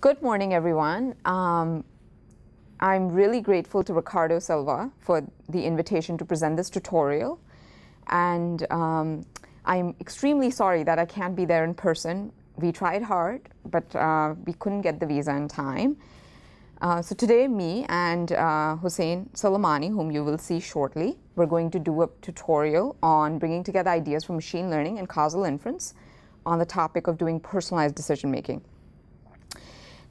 Good morning, everyone. Um, I'm really grateful to Ricardo Silva for the invitation to present this tutorial. And um, I'm extremely sorry that I can't be there in person. We tried hard, but uh, we couldn't get the visa in time. Uh, so today, me and uh, Hossein Soleimani, whom you will see shortly, we're going to do a tutorial on bringing together ideas from machine learning and causal inference on the topic of doing personalized decision making.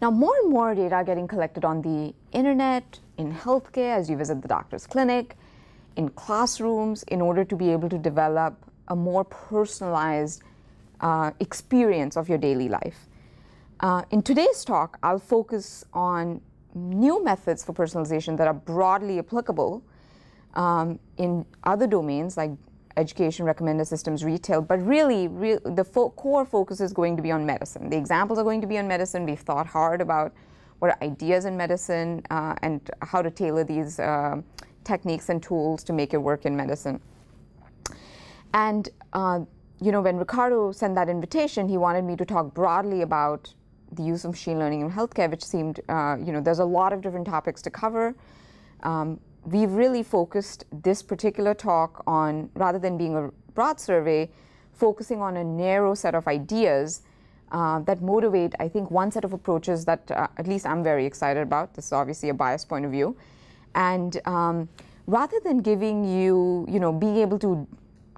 Now, more and more data are getting collected on the internet, in healthcare, as you visit the doctor's clinic, in classrooms, in order to be able to develop a more personalized uh, experience of your daily life. Uh, in today's talk, I'll focus on new methods for personalization that are broadly applicable um, in other domains like education, recommender systems, retail, but really, re the fo core focus is going to be on medicine. The examples are going to be on medicine. We've thought hard about what are ideas in medicine uh, and how to tailor these uh, techniques and tools to make it work in medicine. And uh, you know, when Ricardo sent that invitation, he wanted me to talk broadly about the use of machine learning in healthcare, which seemed, uh, you know, there's a lot of different topics to cover. Um, we've really focused this particular talk on, rather than being a broad survey, focusing on a narrow set of ideas uh, that motivate, I think, one set of approaches that uh, at least I'm very excited about. This is obviously a biased point of view. And um, rather than giving you, you know, being able to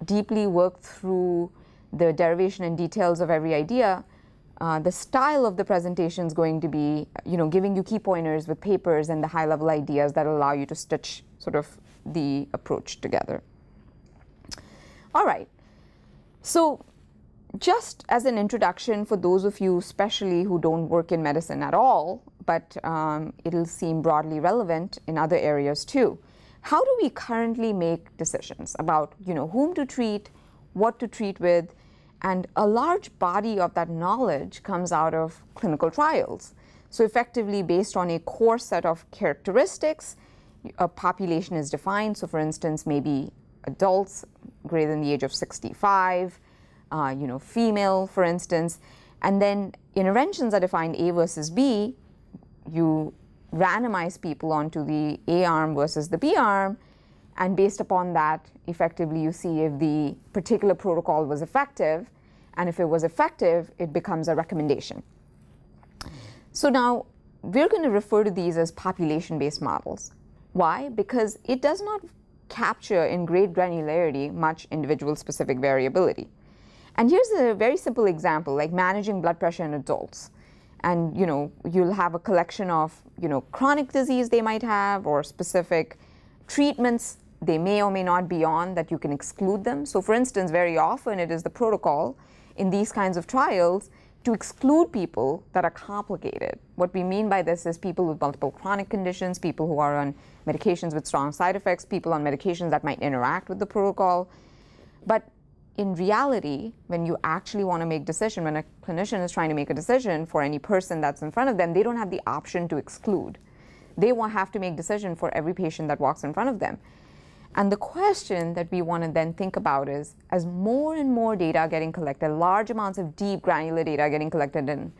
deeply work through the derivation and details of every idea, uh, the style of the presentation is going to be, you know, giving you key pointers with papers and the high-level ideas that allow you to stitch sort of the approach together. All right. So just as an introduction for those of you especially who don't work in medicine at all, but um, it'll seem broadly relevant in other areas too. How do we currently make decisions about, you know, whom to treat, what to treat with, and a large body of that knowledge comes out of clinical trials. So effectively, based on a core set of characteristics, a population is defined. So for instance, maybe adults greater than the age of 65, uh, you know, female, for instance. And then interventions are defined A versus B. You randomize people onto the A arm versus the B arm. And based upon that, effectively, you see if the particular protocol was effective. And if it was effective, it becomes a recommendation. So now we're going to refer to these as population-based models. Why? Because it does not capture in great granularity much individual-specific variability. And here's a very simple example, like managing blood pressure in adults. And you know, you'll have a collection of you know chronic disease they might have, or specific treatments they may or may not be on that you can exclude them. So for instance, very often it is the protocol in these kinds of trials to exclude people that are complicated. What we mean by this is people with multiple chronic conditions, people who are on medications with strong side effects, people on medications that might interact with the protocol. But in reality, when you actually want to make decision, when a clinician is trying to make a decision for any person that's in front of them, they don't have the option to exclude. They will have to make decision for every patient that walks in front of them. And the question that we want to then think about is as more and more data are getting collected, large amounts of deep granular data getting collected in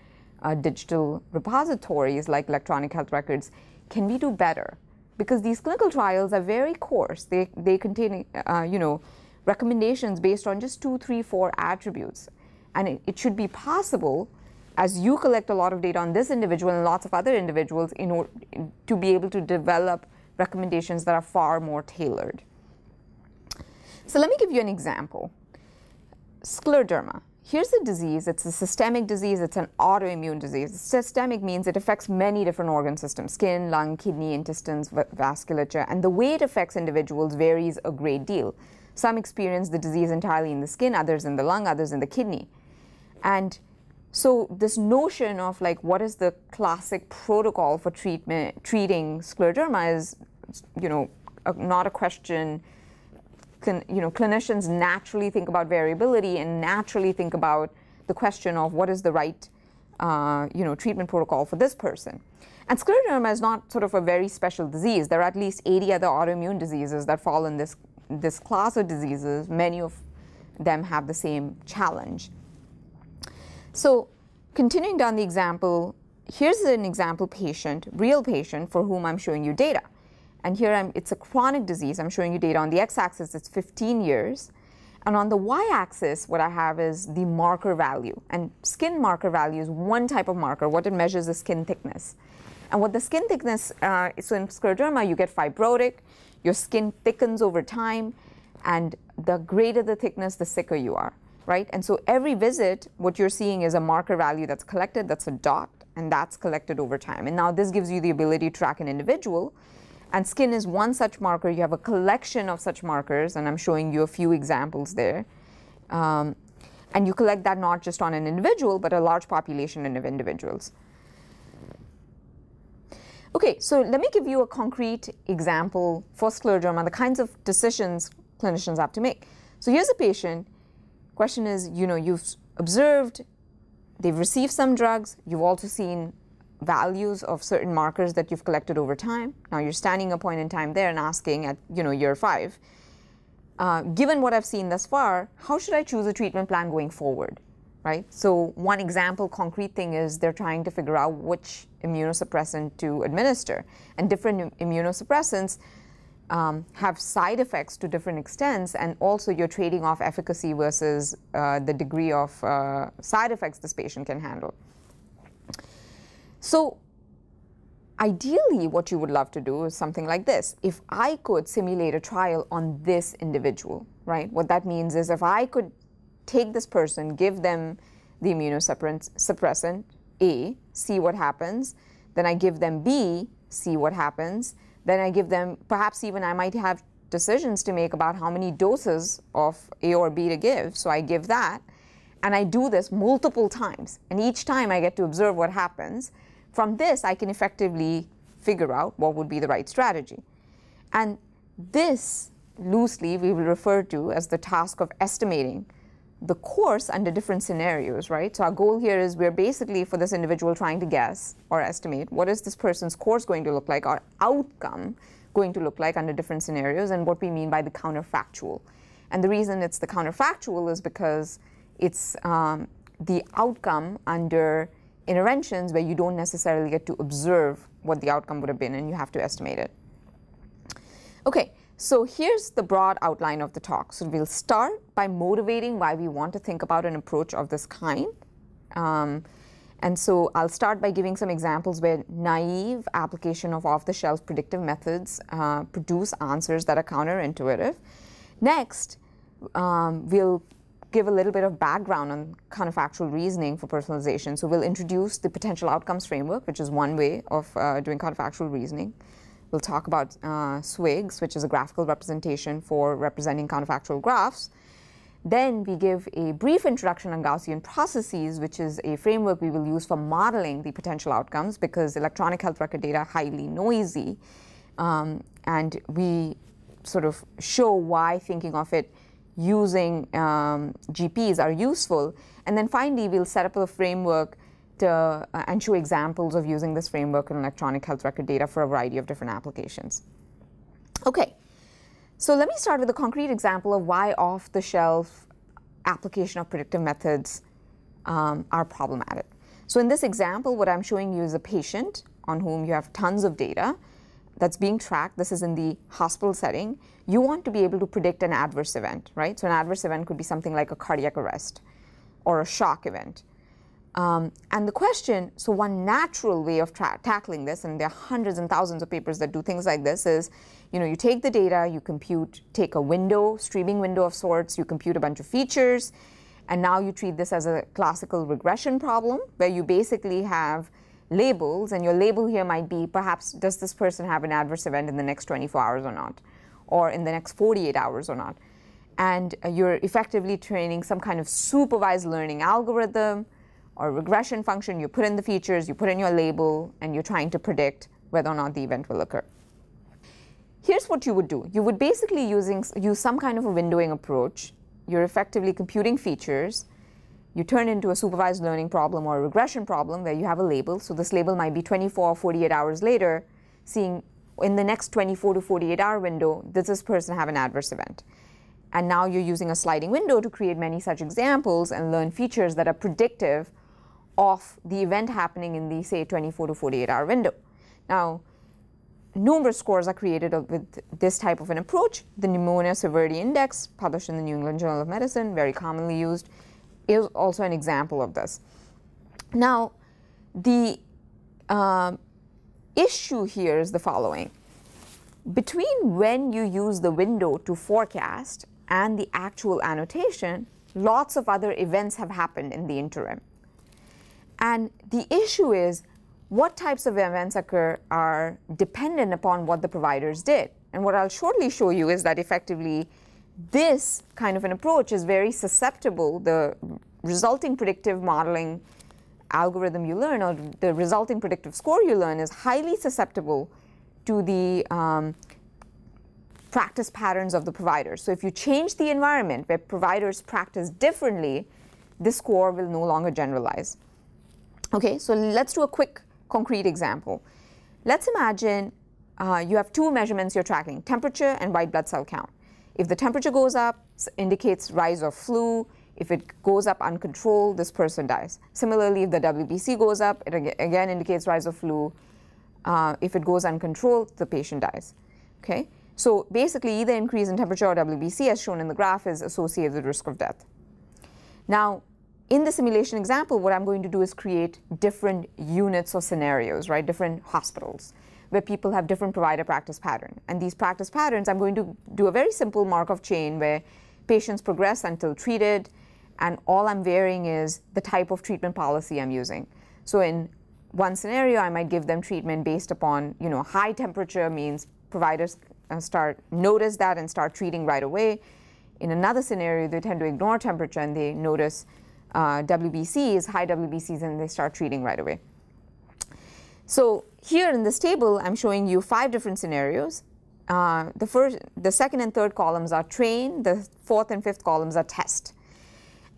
uh, digital repositories like electronic health records, can we do better? Because these clinical trials are very coarse. They, they contain, uh, you know, recommendations based on just two, three, four attributes. And it, it should be possible as you collect a lot of data on this individual and lots of other individuals in order to be able to develop recommendations that are far more tailored. So let me give you an example. Scleroderma. Here's a disease. It's a systemic disease. It's an autoimmune disease. Systemic means it affects many different organ systems, skin, lung, kidney, intestines, vasculature. And the way it affects individuals varies a great deal. Some experience the disease entirely in the skin, others in the lung, others in the kidney. And so this notion of like what is the classic protocol for treatment treating scleroderma is, you know, a, not a question. Can, you know, clinicians naturally think about variability and naturally think about the question of what is the right, uh, you know, treatment protocol for this person. And scleroderma is not sort of a very special disease. There are at least 80 other autoimmune diseases that fall in this this class of diseases. Many of them have the same challenge. So continuing down the example, here's an example patient, real patient, for whom I'm showing you data. And here I'm, it's a chronic disease. I'm showing you data on the x-axis, it's 15 years. And on the y-axis, what I have is the marker value. And skin marker value is one type of marker. What it measures is skin thickness. And what the skin thickness, uh, so in scleroderma, you get fibrotic, your skin thickens over time, and the greater the thickness, the sicker you are, right? And so every visit, what you're seeing is a marker value that's collected, that's a dot, and that's collected over time. And now this gives you the ability to track an individual and skin is one such marker. You have a collection of such markers, and I'm showing you a few examples there. Um, and you collect that not just on an individual, but a large population of individuals. Okay, so let me give you a concrete example for scleroderma, the kinds of decisions clinicians have to make. So here's a patient. Question is, you know, you've observed, they've received some drugs, you've also seen values of certain markers that you've collected over time. Now you're standing a point in time there and asking at you know year five, uh, given what I've seen thus far, how should I choose a treatment plan going forward, right? So one example, concrete thing is they're trying to figure out which immunosuppressant to administer, and different immunosuppressants um, have side effects to different extents, and also you're trading off efficacy versus uh, the degree of uh, side effects this patient can handle. So ideally what you would love to do is something like this. If I could simulate a trial on this individual, right? What that means is if I could take this person, give them the immunosuppressant A, see what happens, then I give them B, see what happens, then I give them, perhaps even I might have decisions to make about how many doses of A or B to give, so I give that, and I do this multiple times, and each time I get to observe what happens, from this, I can effectively figure out what would be the right strategy. And this, loosely, we will refer to as the task of estimating the course under different scenarios, right? So our goal here is we're basically, for this individual, trying to guess or estimate what is this person's course going to look like, or outcome going to look like under different scenarios, and what we mean by the counterfactual. And the reason it's the counterfactual is because it's um, the outcome under interventions where you don't necessarily get to observe what the outcome would have been and you have to estimate it. Okay, so here's the broad outline of the talk. So we'll start by motivating why we want to think about an approach of this kind. Um, and so I'll start by giving some examples where naive application of off-the-shelf predictive methods uh, produce answers that are counterintuitive. Next, um, we'll give a little bit of background on counterfactual reasoning for personalization. So we'll introduce the potential outcomes framework, which is one way of uh, doing counterfactual reasoning. We'll talk about uh, SWIGs, which is a graphical representation for representing counterfactual graphs. Then we give a brief introduction on Gaussian processes, which is a framework we will use for modeling the potential outcomes because electronic health record data are highly noisy. Um, and we sort of show why thinking of it using um, GPs are useful. And then finally, we'll set up a framework uh, and show examples of using this framework in electronic health record data for a variety of different applications. Okay, so let me start with a concrete example of why off-the-shelf application of predictive methods um, are problematic. So in this example, what I'm showing you is a patient on whom you have tons of data that's being tracked. This is in the hospital setting you want to be able to predict an adverse event, right? So an adverse event could be something like a cardiac arrest or a shock event. Um, and the question, so one natural way of tackling this, and there are hundreds and thousands of papers that do things like this, is you know you take the data, you compute, take a window, streaming window of sorts, you compute a bunch of features, and now you treat this as a classical regression problem where you basically have labels, and your label here might be perhaps does this person have an adverse event in the next 24 hours or not? or in the next 48 hours or not. And uh, you're effectively training some kind of supervised learning algorithm or regression function. You put in the features, you put in your label, and you're trying to predict whether or not the event will occur. Here's what you would do. You would basically using, use some kind of a windowing approach. You're effectively computing features. You turn into a supervised learning problem or a regression problem where you have a label. So this label might be 24 or 48 hours later, seeing in the next 24 to 48 hour window, does this person have an adverse event? And now you're using a sliding window to create many such examples and learn features that are predictive of the event happening in the, say, 24 to 48 hour window. Now, numerous scores are created with this type of an approach. The Pneumonia Severity Index, published in the New England Journal of Medicine, very commonly used, is also an example of this. Now, the uh, issue here is the following. Between when you use the window to forecast and the actual annotation, lots of other events have happened in the interim. And the issue is what types of events occur are dependent upon what the providers did. And what I'll shortly show you is that effectively this kind of an approach is very susceptible, the resulting predictive modeling algorithm you learn or the resulting predictive score you learn is highly susceptible to the um, practice patterns of the providers. So if you change the environment where providers practice differently, this score will no longer generalize. Okay, so let's do a quick concrete example. Let's imagine uh, you have two measurements you're tracking, temperature and white blood cell count. If the temperature goes up, indicates rise of flu. If it goes up uncontrolled, this person dies. Similarly, if the WBC goes up, it again indicates rise of flu. Uh, if it goes uncontrolled, the patient dies. Okay? So basically, either increase in temperature or WBC, as shown in the graph, is associated with risk of death. Now, in the simulation example, what I'm going to do is create different units or scenarios, right? Different hospitals where people have different provider practice pattern. And these practice patterns, I'm going to do a very simple Markov chain where patients progress until treated, and all I'm varying is the type of treatment policy I'm using. So in one scenario, I might give them treatment based upon, you know, high temperature means providers uh, start notice that and start treating right away. In another scenario, they tend to ignore temperature and they notice uh, WBCs, high WBCs, and they start treating right away. So here in this table, I'm showing you five different scenarios. Uh, the first, the second and third columns are train. The fourth and fifth columns are test.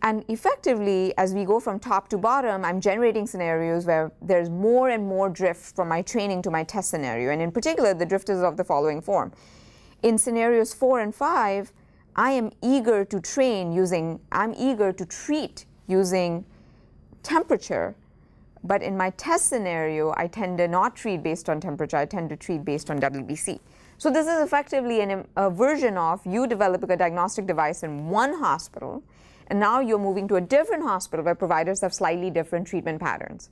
And effectively, as we go from top to bottom, I'm generating scenarios where there's more and more drift from my training to my test scenario. And in particular, the drift is of the following form. In scenarios four and five, I am eager to train using, I'm eager to treat using temperature but in my test scenario, I tend to not treat based on temperature, I tend to treat based on WBC. So this is effectively an, a version of you developing a diagnostic device in one hospital, and now you're moving to a different hospital where providers have slightly different treatment patterns.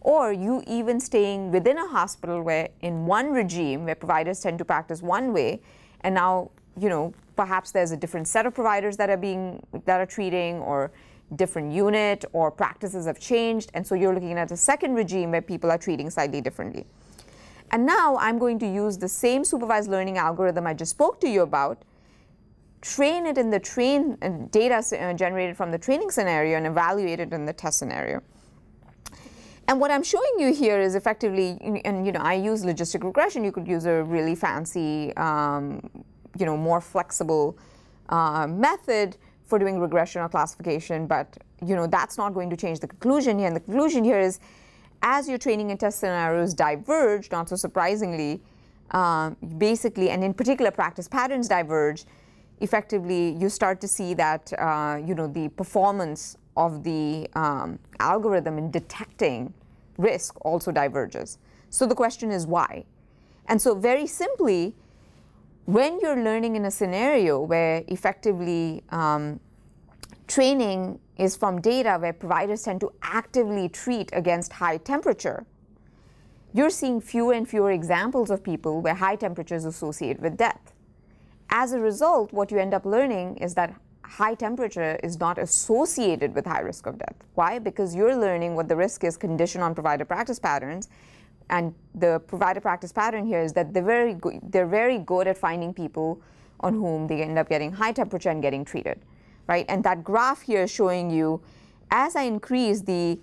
Or you even staying within a hospital where in one regime where providers tend to practice one way, and now, you know, perhaps there's a different set of providers that are being that are treating or different unit or practices have changed. And so you're looking at a second regime where people are treating slightly differently. And now I'm going to use the same supervised learning algorithm I just spoke to you about, train it in the train uh, data uh, generated from the training scenario and evaluate it in the test scenario. And what I'm showing you here is effectively, and you know, I use logistic regression. You could use a really fancy, um, you know, more flexible uh, method for doing regression or classification, but you know that's not going to change the conclusion here. And the conclusion here is, as your training and test scenarios diverge, not so surprisingly, uh, basically, and in particular practice patterns diverge, effectively you start to see that uh, you know the performance of the um, algorithm in detecting risk also diverges. So the question is why? And so very simply, when you're learning in a scenario where effectively um, training is from data where providers tend to actively treat against high temperature, you're seeing fewer and fewer examples of people where high temperatures associate with death. As a result, what you end up learning is that high temperature is not associated with high risk of death. Why? Because you're learning what the risk is conditioned on provider practice patterns and the provider practice pattern here is that they're very good, they're very good at finding people on whom they end up getting high temperature and getting treated, right? And that graph here is showing you as I increase the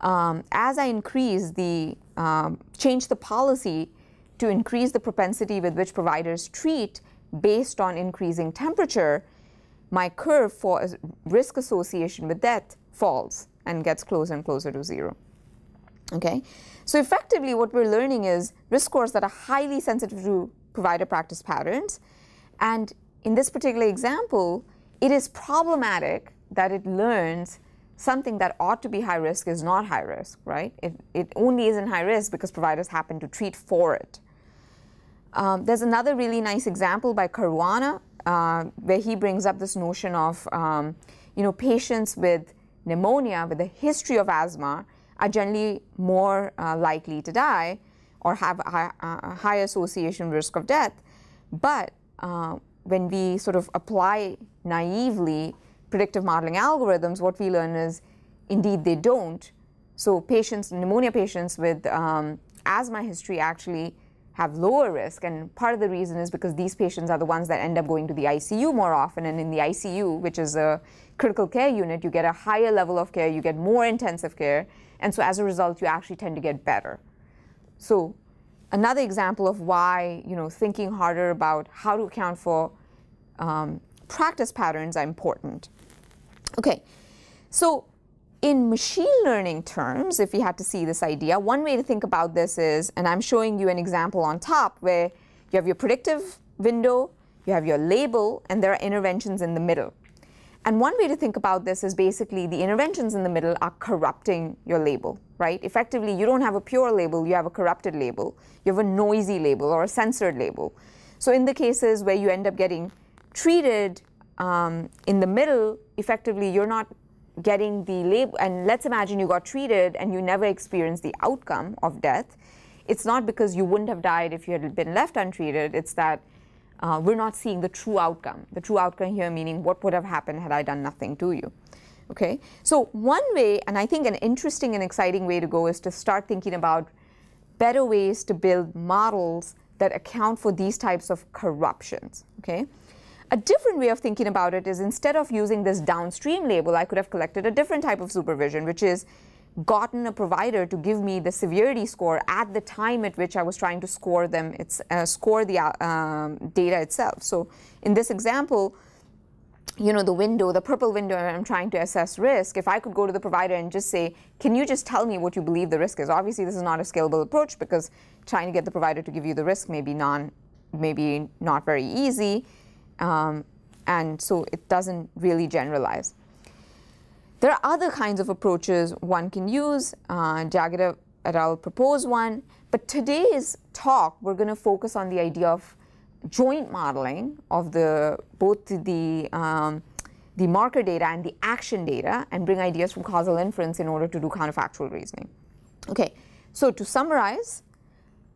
um, as I increase the um, change the policy to increase the propensity with which providers treat based on increasing temperature, my curve for risk association with death falls and gets closer and closer to zero. Okay, so effectively what we're learning is risk scores that are highly sensitive to provider practice patterns. And in this particular example, it is problematic that it learns something that ought to be high risk is not high risk, right? It, it only isn't high risk because providers happen to treat for it. Um, there's another really nice example by Caruana uh, where he brings up this notion of, um, you know, patients with pneumonia with a history of asthma are generally more uh, likely to die or have a uh, high association risk of death. But uh, when we sort of apply naively predictive modeling algorithms, what we learn is indeed they don't. So patients, pneumonia patients with um, asthma history actually have lower risk. And part of the reason is because these patients are the ones that end up going to the ICU more often. And in the ICU, which is a critical care unit, you get a higher level of care, you get more intensive care. And so as a result, you actually tend to get better. So another example of why you know thinking harder about how to account for um, practice patterns are important. Okay, so in machine learning terms, if we had to see this idea, one way to think about this is, and I'm showing you an example on top where you have your predictive window, you have your label, and there are interventions in the middle. And one way to think about this is basically the interventions in the middle are corrupting your label, right? Effectively, you don't have a pure label, you have a corrupted label. You have a noisy label or a censored label. So in the cases where you end up getting treated um, in the middle, effectively, you're not getting the label. And let's imagine you got treated and you never experienced the outcome of death. It's not because you wouldn't have died if you had been left untreated. It's that uh, we're not seeing the true outcome. The true outcome here meaning what would have happened had I done nothing to you. Okay, so one way, and I think an interesting and exciting way to go is to start thinking about better ways to build models that account for these types of corruptions. Okay, a different way of thinking about it is instead of using this downstream label, I could have collected a different type of supervision, which is gotten a provider to give me the severity score at the time at which I was trying to score them, it's, uh, score the uh, um, data itself. So in this example, you know, the window, the purple window, I'm trying to assess risk, if I could go to the provider and just say, can you just tell me what you believe the risk is? Obviously, this is not a scalable approach because trying to get the provider to give you the risk may be, non, maybe not very easy. Um, and so it doesn't really generalize. There are other kinds of approaches one can use. Uh, Jagged et al. propose one. But today's talk, we're going to focus on the idea of joint modeling of the both the um, the marker data and the action data and bring ideas from causal inference in order to do counterfactual reasoning. Okay, so to summarize,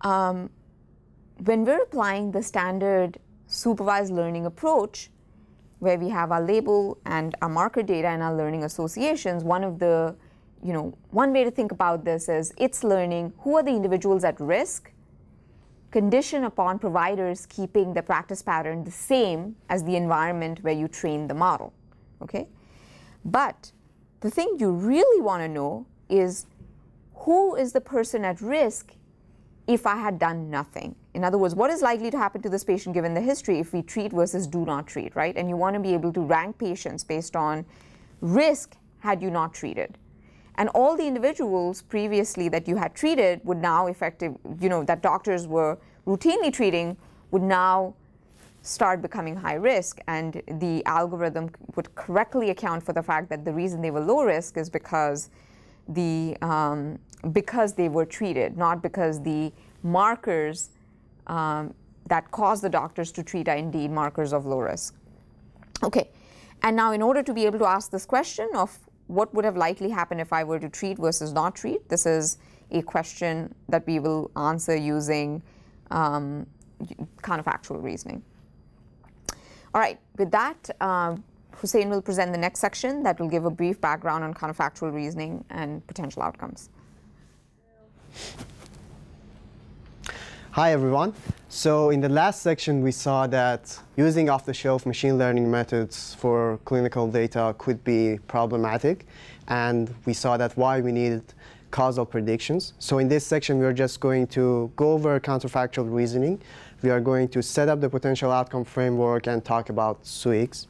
um, when we're applying the standard supervised learning approach, where we have our label and our marker data and our learning associations, one of the, you know, one way to think about this is it's learning who are the individuals at risk, condition upon providers keeping the practice pattern the same as the environment where you train the model. Okay? But the thing you really want to know is who is the person at risk if I had done nothing. In other words, what is likely to happen to this patient given the history if we treat versus do not treat, right? And you want to be able to rank patients based on risk had you not treated. And all the individuals previously that you had treated would now effective, you know, that doctors were routinely treating would now start becoming high risk and the algorithm would correctly account for the fact that the reason they were low risk is because the um, because they were treated, not because the markers um, that cause the doctors to treat are indeed markers of low risk. Okay, and now in order to be able to ask this question of what would have likely happened if I were to treat versus not treat, this is a question that we will answer using um, counterfactual reasoning. All right, with that, uh, Hossein will present the next section that will give a brief background on counterfactual reasoning and potential outcomes. Hi everyone. So in the last section we saw that using off-the-shelf machine learning methods for clinical data could be problematic and we saw that why we needed causal predictions. So in this section we are just going to go over counterfactual reasoning. We are going to set up the potential outcome framework and talk about SWIGs.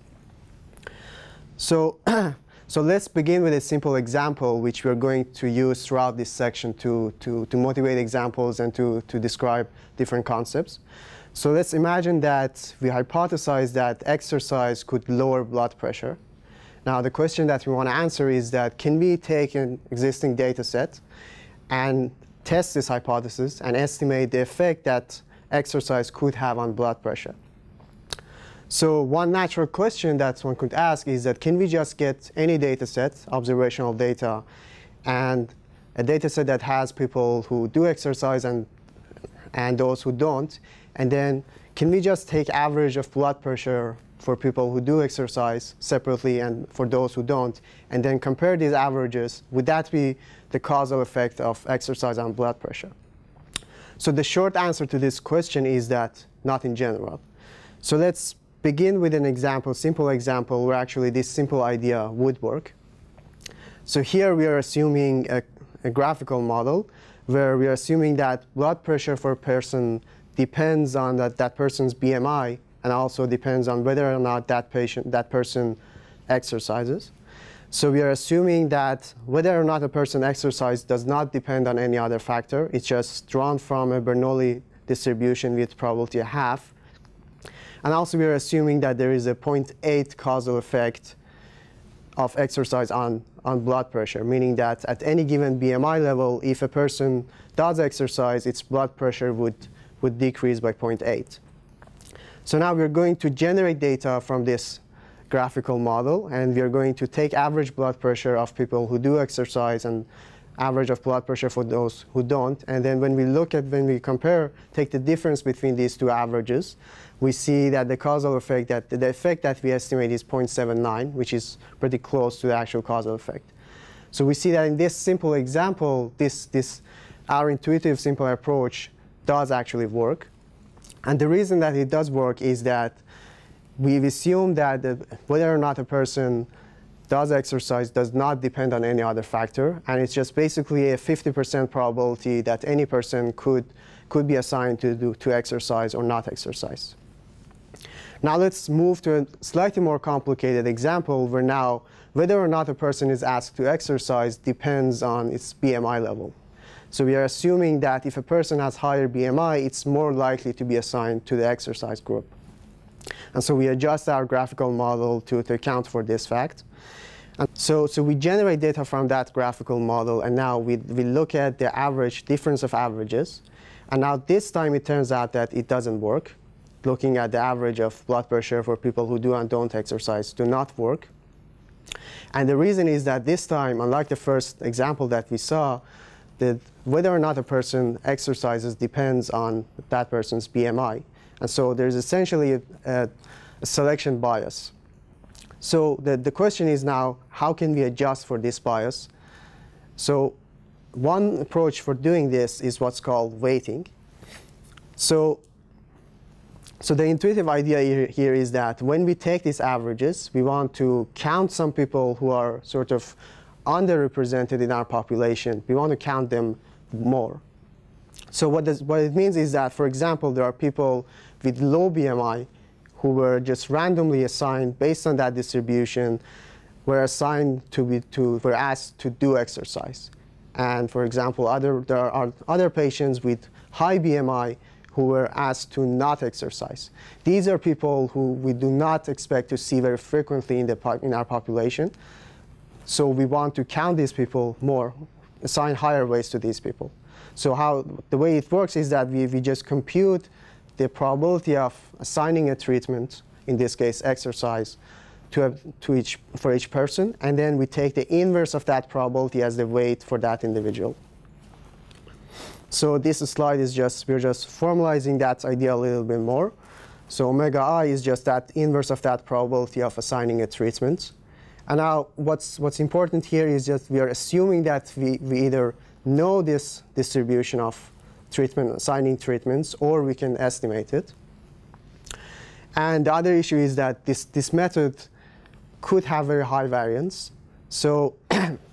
So So let's begin with a simple example, which we're going to use throughout this section to, to, to motivate examples and to, to describe different concepts. So let's imagine that we hypothesize that exercise could lower blood pressure. Now, the question that we want to answer is that can we take an existing data set and test this hypothesis and estimate the effect that exercise could have on blood pressure? So one natural question that one could ask is that can we just get any data set, observational data, and a data set that has people who do exercise and, and those who don't, and then can we just take average of blood pressure for people who do exercise separately and for those who don't, and then compare these averages? Would that be the causal effect of exercise on blood pressure? So the short answer to this question is that not in general. So let's begin with an example, simple example, where actually this simple idea would work. So here we are assuming a, a graphical model where we are assuming that blood pressure for a person depends on that, that person's BMI and also depends on whether or not that patient, that person exercises. So we are assuming that whether or not a person exercises does not depend on any other factor. It's just drawn from a Bernoulli distribution with probability a half. And also we are assuming that there is a 0.8 causal effect of exercise on, on blood pressure, meaning that at any given BMI level, if a person does exercise, its blood pressure would, would decrease by 0.8. So now we're going to generate data from this graphical model, and we're going to take average blood pressure of people who do exercise and average of blood pressure for those who don't. And then when we look at, when we compare, take the difference between these two averages, we see that the causal effect, that the effect that we estimate is 0.79, which is pretty close to the actual causal effect. So we see that in this simple example, this, this, our intuitive simple approach does actually work. And the reason that it does work is that we've assumed that the, whether or not a person does exercise does not depend on any other factor, and it's just basically a 50% probability that any person could, could be assigned to, do, to exercise or not exercise. Now let's move to a slightly more complicated example where now whether or not a person is asked to exercise depends on its BMI level. So we are assuming that if a person has higher BMI, it's more likely to be assigned to the exercise group. And so we adjust our graphical model to, to account for this fact. And so, so we generate data from that graphical model, and now we, we look at the average difference of averages. And now this time it turns out that it doesn't work. Looking at the average of blood pressure for people who do and don't exercise do not work. And the reason is that this time, unlike the first example that we saw, that whether or not a person exercises depends on that person's BMI. And so there's essentially a, a, selection bias. So the, the question is now, how can we adjust for this bias? So one approach for doing this is what's called weighting. So, so the intuitive idea here, is that when we take these averages, we want to count some people who are sort of underrepresented in our population. We want to count them more. So what, does, what it means is that, for example, there are people with low BMI who were just randomly assigned based on that distribution, were assigned to be to were asked to do exercise. And for example, other there are other patients with high BMI who were asked to not exercise. These are people who we do not expect to see very frequently in, the, in our population. So we want to count these people more, assign higher weights to these people. So how the way it works is that we, we just compute the probability of assigning a treatment, in this case exercise, to, a, to each, for each person, and then we take the inverse of that probability as the weight for that individual. So this slide is just, we're just formalizing that idea a little bit more. So omega i is just that inverse of that probability of assigning a treatment. And now what's, what's important here is just we are assuming that we, we either know this distribution of treatment, assigning treatments, or we can estimate it. And the other issue is that this, this method could have very high variance. So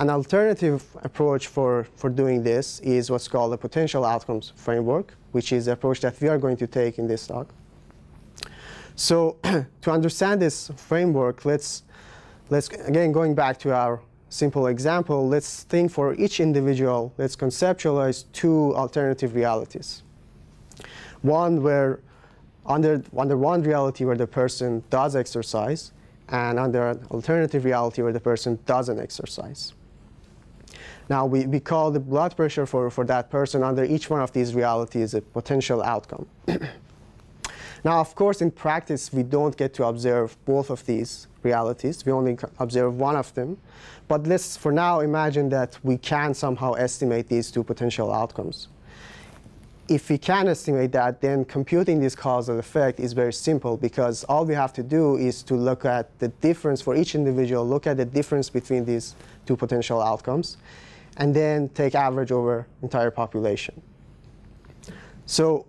an alternative approach for, for doing this is what's called a potential outcomes framework, which is the approach that we are going to take in this talk. So to understand this framework, let's, let's again, going back to our simple example, let's think for each individual, let's conceptualize two alternative realities. One where under, under one reality where the person does exercise, and under an alternative reality where the person doesn't exercise. Now, we, we call the blood pressure for, for that person under each one of these realities a potential outcome. now, of course, in practice, we don't get to observe both of these realities. We only observe one of them. But let's, for now, imagine that we can somehow estimate these two potential outcomes. If we can estimate that, then computing this causal effect is very simple because all we have to do is to look at the difference for each individual, look at the difference between these two potential outcomes, and then take average over entire population. So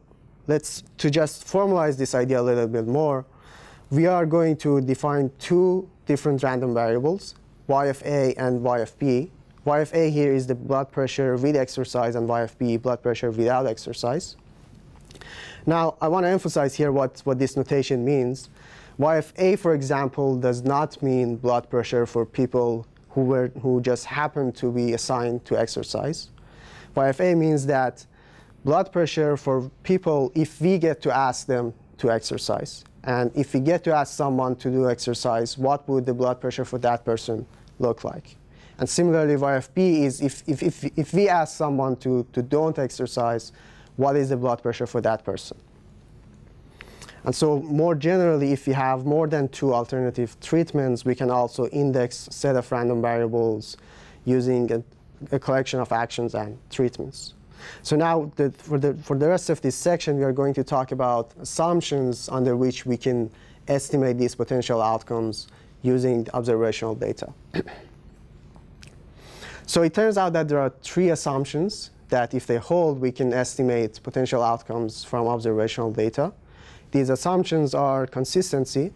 let's, to just formalize this idea a little bit more, we are going to define two different random variables, y of a and y of b. y of a here is the blood pressure with exercise, and y of b, blood pressure without exercise. Now, I want to emphasize here what, what this notation means. y of a, for example, does not mean blood pressure for people who, were, who just happened to be assigned to exercise. y of a means that blood pressure for people, if we get to ask them to exercise, and if we get to ask someone to do exercise, what would the blood pressure for that person look like? And similarly, y of b is if, if, if, if we ask someone to, to don't exercise, what is the blood pressure for that person? And so more generally, if we have more than two alternative treatments, we can also index set of random variables using a, a collection of actions and treatments. So now, the, for, the, for the rest of this section, we are going to talk about assumptions under which we can estimate these potential outcomes using observational data. so it turns out that there are three assumptions that if they hold, we can estimate potential outcomes from observational data. These assumptions are consistency,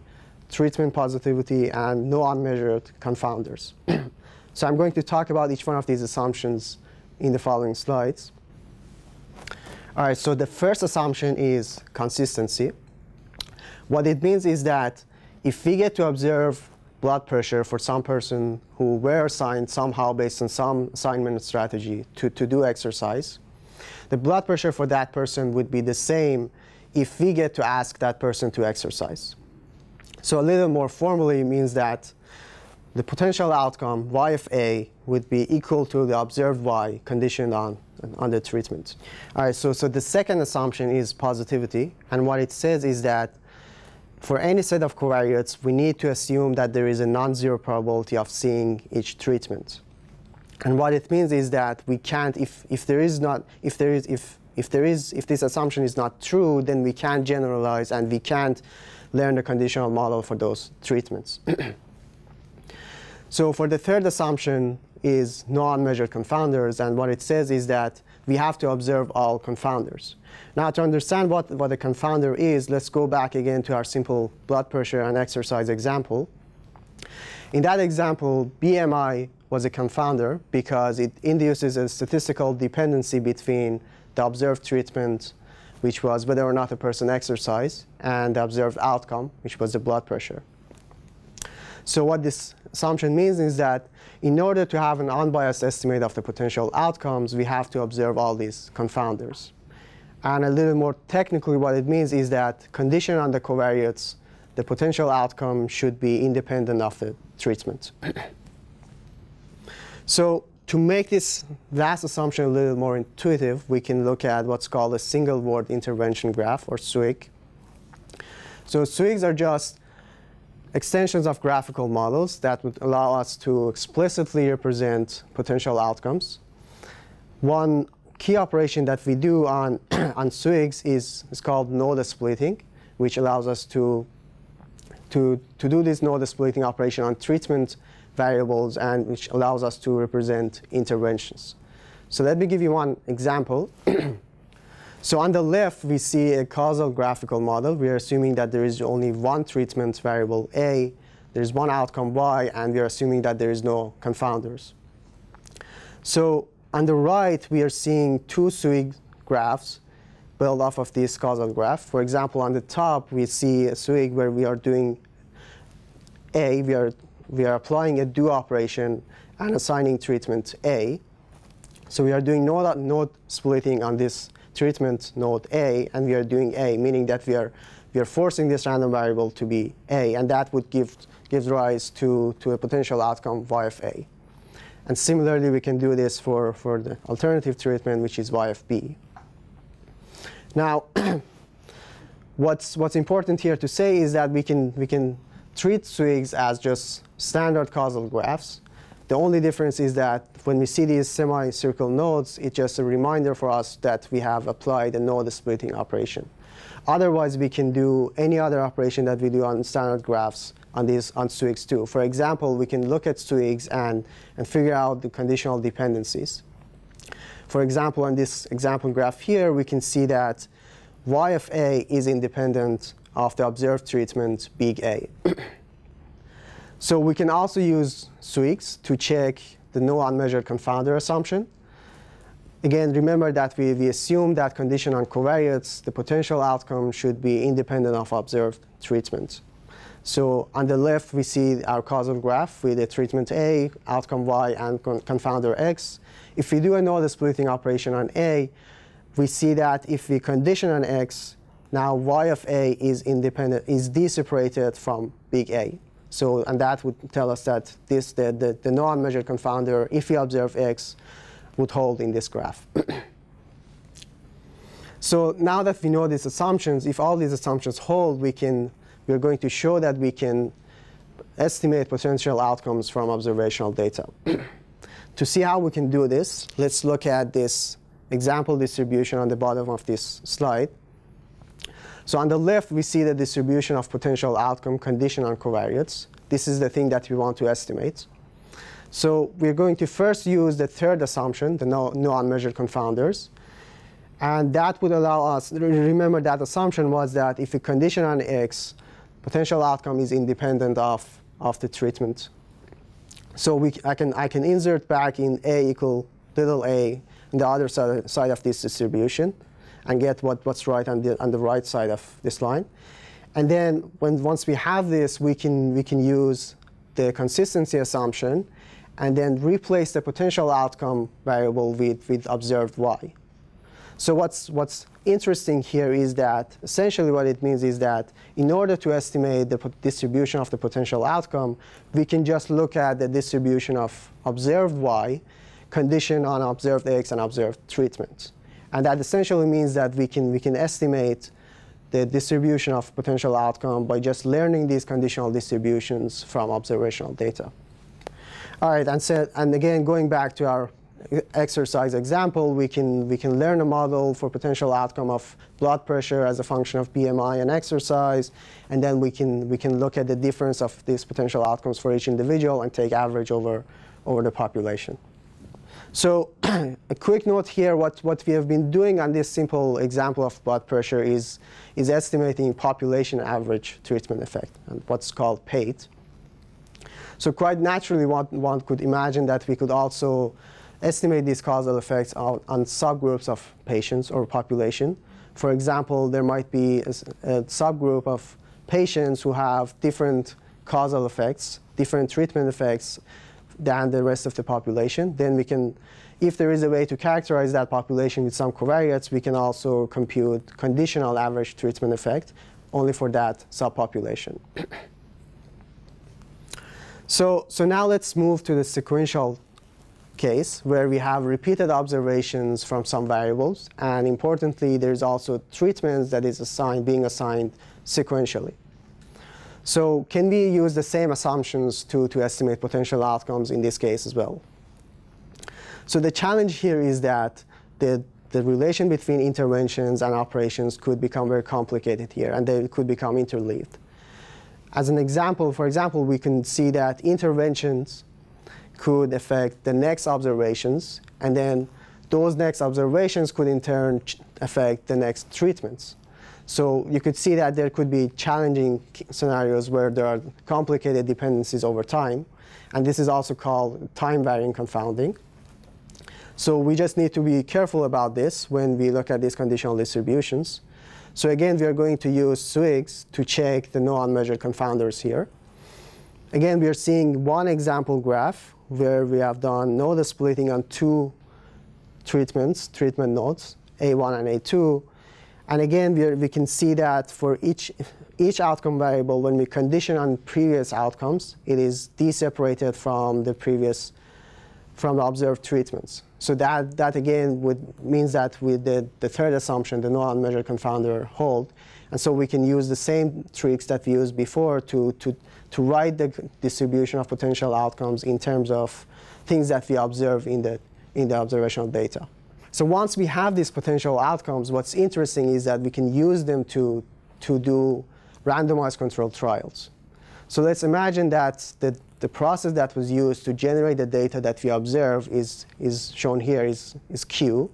treatment positivity, and no unmeasured confounders. so I'm going to talk about each one of these assumptions in the following slides. All right, so the first assumption is consistency. What it means is that if we get to observe blood pressure for some person who were assigned somehow based on some assignment strategy to, to do exercise, the blood pressure for that person would be the same if we get to ask that person to exercise. So a little more formally means that the potential outcome, y of a, would be equal to the observed y conditioned on, on the treatment. All right, so, so the second assumption is positivity. And what it says is that for any set of covariates, we need to assume that there is a non-zero probability of seeing each treatment. And what it means is that we can't, if, if there is not, if there is, if if there is, if this assumption is not true, then we can't generalize and we can't learn the conditional model for those treatments. so for the third assumption is no unmeasured confounders, and what it says is that we have to observe all confounders. Now to understand what, what a confounder is, let's go back again to our simple blood pressure and exercise example. In that example, BMI was a confounder because it induces a statistical dependency between the observed treatment, which was whether or not a person exercised, and the observed outcome, which was the blood pressure. So what this assumption means is that in order to have an unbiased estimate of the potential outcomes, we have to observe all these confounders. And a little more technically, what it means is that condition on the covariates, the potential outcome should be independent of the treatment. so to make this last assumption a little more intuitive, we can look at what's called a single world intervention graph, or SWIG. So SWIGs are just extensions of graphical models that would allow us to explicitly represent potential outcomes. One key operation that we do on, on SWIGs is, is called node splitting, which allows us to, to, to do this node splitting operation on treatment variables and which allows us to represent interventions. So let me give you one example. so on the left, we see a causal graphical model. We are assuming that there is only one treatment variable A, there's one outcome Y, and we are assuming that there is no confounders. So on the right, we are seeing two SWIG graphs built off of this causal graph. For example, on the top, we see a SWIG where we are doing A, we are we are applying a do operation and assigning treatment A. So we are doing node, node splitting on this treatment node A, and we are doing A, meaning that we are we are forcing this random variable to be A, and that would give gives rise to, to a potential outcome y of A. And similarly, we can do this for, for the alternative treatment, which is y B. Now, what's, what's important here to say is that we can, we can treat SWIGs as just standard causal graphs. The only difference is that when we see these semicircle nodes, it's just a reminder for us that we have applied a node splitting operation. Otherwise, we can do any other operation that we do on standard graphs on these on SWIGs too. For example, we can look at SWIGs and, and figure out the conditional dependencies. For example, on this example graph here, we can see that y of a is independent of the observed treatment big A. so we can also use SWIGs to check the no unmeasured confounder assumption. Again, remember that we, we assume that condition on covariates, the potential outcome should be independent of observed treatment. So on the left, we see our causal graph with the treatment A, outcome Y, and con confounder X. If we do a node splitting operation on A, we see that if we condition on X, now Y of A is independent, is d-separated from big A. So, and that would tell us that this, the, the, the non-measured confounder, if we observe X, would hold in this graph. so now that we know these assumptions, if all these assumptions hold, we can, we're going to show that we can estimate potential outcomes from observational data. to see how we can do this, let's look at this example distribution on the bottom of this slide. So on the left, we see the distribution of potential outcome condition on covariates. This is the thing that we want to estimate. So we're going to first use the third assumption, the no, no unmeasured confounders. And that would allow us, remember that assumption was that if we condition on x, potential outcome is independent of, of the treatment. So we, I, can, I can insert back in a equal little a on the other side, side of this distribution and get what, what's right on the, on the right side of this line. And then when, once we have this, we can, we can use the consistency assumption and then replace the potential outcome variable with, with observed y. So what's, what's interesting here is that essentially what it means is that in order to estimate the distribution of the potential outcome, we can just look at the distribution of observed y, condition on observed x, and observed treatment. And that essentially means that we can, we can estimate the distribution of potential outcome by just learning these conditional distributions from observational data. All right, and, so, and again, going back to our exercise example, we can, we can learn a model for potential outcome of blood pressure as a function of BMI and exercise, and then we can, we can look at the difference of these potential outcomes for each individual and take average over, over the population. So a quick note here, what, what we have been doing on this simple example of blood pressure is, is estimating population average treatment effect, and what's called PATE. So quite naturally, one, one could imagine that we could also estimate these causal effects on, on subgroups of patients or population. For example, there might be a, a subgroup of patients who have different causal effects, different treatment effects than the rest of the population. Then we can, if there is a way to characterize that population with some covariates, we can also compute conditional average treatment effect only for that subpopulation. So, so now let's move to the sequential case where we have repeated observations from some variables. And importantly, there's also treatments that is assigned, being assigned sequentially. So can we use the same assumptions to, to estimate potential outcomes in this case as well? So the challenge here is that the, the relation between interventions and operations could become very complicated here, and they could become interleaved. As an example, for example, we can see that interventions could affect the next observations, and then those next observations could in turn affect the next treatments. So you could see that there could be challenging scenarios where there are complicated dependencies over time, and this is also called time-varying confounding. So we just need to be careful about this when we look at these conditional distributions. So again, we are going to use SWIGs to check the no unmeasured confounders here. Again, we are seeing one example graph where we have done node splitting on two treatments, treatment nodes, A1 and A2. And again, we, we can see that for each, each outcome variable, when we condition on previous outcomes, it is d-separated from the previous, from the observed treatments. So that, that again would, means that with the, the third assumption, the no unmeasured confounder hold. And so we can use the same tricks that we used before to, to, to write the distribution of potential outcomes in terms of things that we observe in the, in the observational data. So once we have these potential outcomes, what's interesting is that we can use them to, to do randomized controlled trials. So let's imagine that the, the process that was used to generate the data that we observe is, is shown here is, is Q.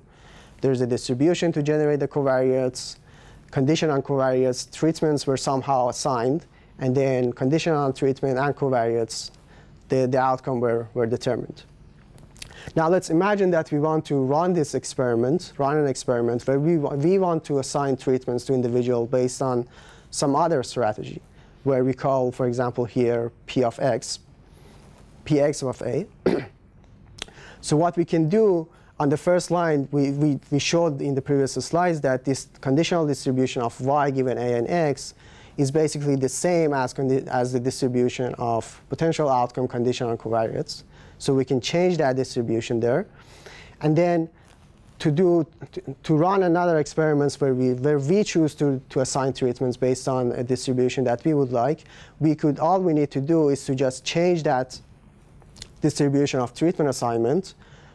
There's a distribution to generate the covariates, condition on covariates, treatments were somehow assigned, and then condition on treatment and covariates, the, the outcome were, were determined. Now let's imagine that we want to run this experiment, run an experiment where we, we want to assign treatments to individual based on some other strategy, where we call, for example, here P of X, Px of A. so what we can do on the first line, we, we, we showed in the previous slides that this conditional distribution of y given a and x is basically the same as, as the distribution of potential outcome conditional covariates. So we can change that distribution there. And then to do to, to, run another experiments where we where we choose to, to assign treatments based on a distribution that we would like, we could all we need to do is to just change that distribution of treatment assignment,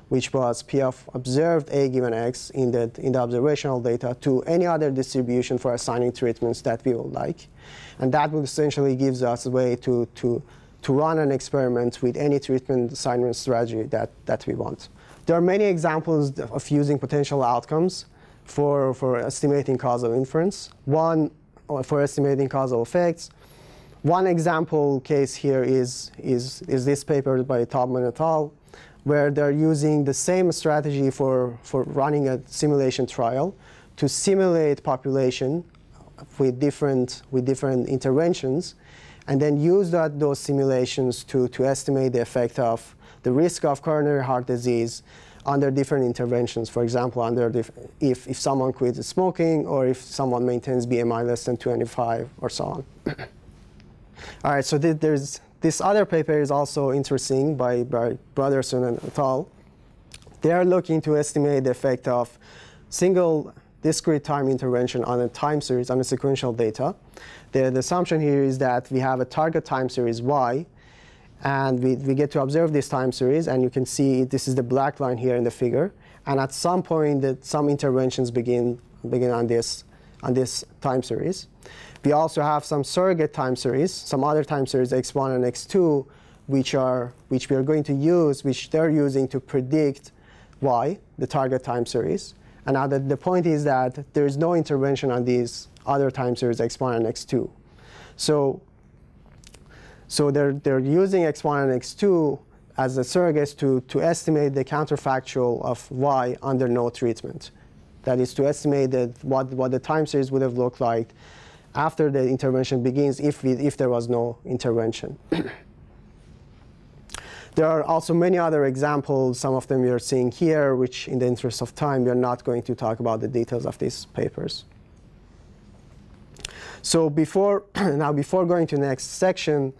which was P of observed A given X in the in the observational data to any other distribution for assigning treatments that we would like. And that would essentially gives us a way to to to run an experiment with any treatment assignment strategy that, that we want. There are many examples of using potential outcomes for, for estimating causal inference. One for estimating causal effects. One example case here is, is, is this paper by Taubman et al., where they're using the same strategy for, for running a simulation trial to simulate population with different, with different interventions and then use that, those simulations to, to estimate the effect of the risk of coronary heart disease under different interventions. For example, under if, if someone quits smoking or if someone maintains BMI less than 25 or so on. All right, so th there's this other paper is also interesting by, by Brodersen and et al. They are looking to estimate the effect of single discrete time intervention on a time series, on a sequential data. The, the assumption here is that we have a target time series y, and we, we get to observe this time series, and you can see this is the black line here in the figure. And at some point, that some interventions begin, begin on, this, on this time series. We also have some surrogate time series, some other time series, x1 and x2, which, are, which we are going to use, which they're using to predict y, the target time series. And now the, the point is that there is no intervention on these other time series x1 and x2. So, so they're, they're using x1 and x2 as the surrogates to, to estimate the counterfactual of y under no treatment. That is to estimate that what, what the time series would have looked like after the intervention begins if, we, if there was no intervention. There are also many other examples. Some of them we are seeing here, which in the interest of time, we are not going to talk about the details of these papers. So before, now before going to the next section,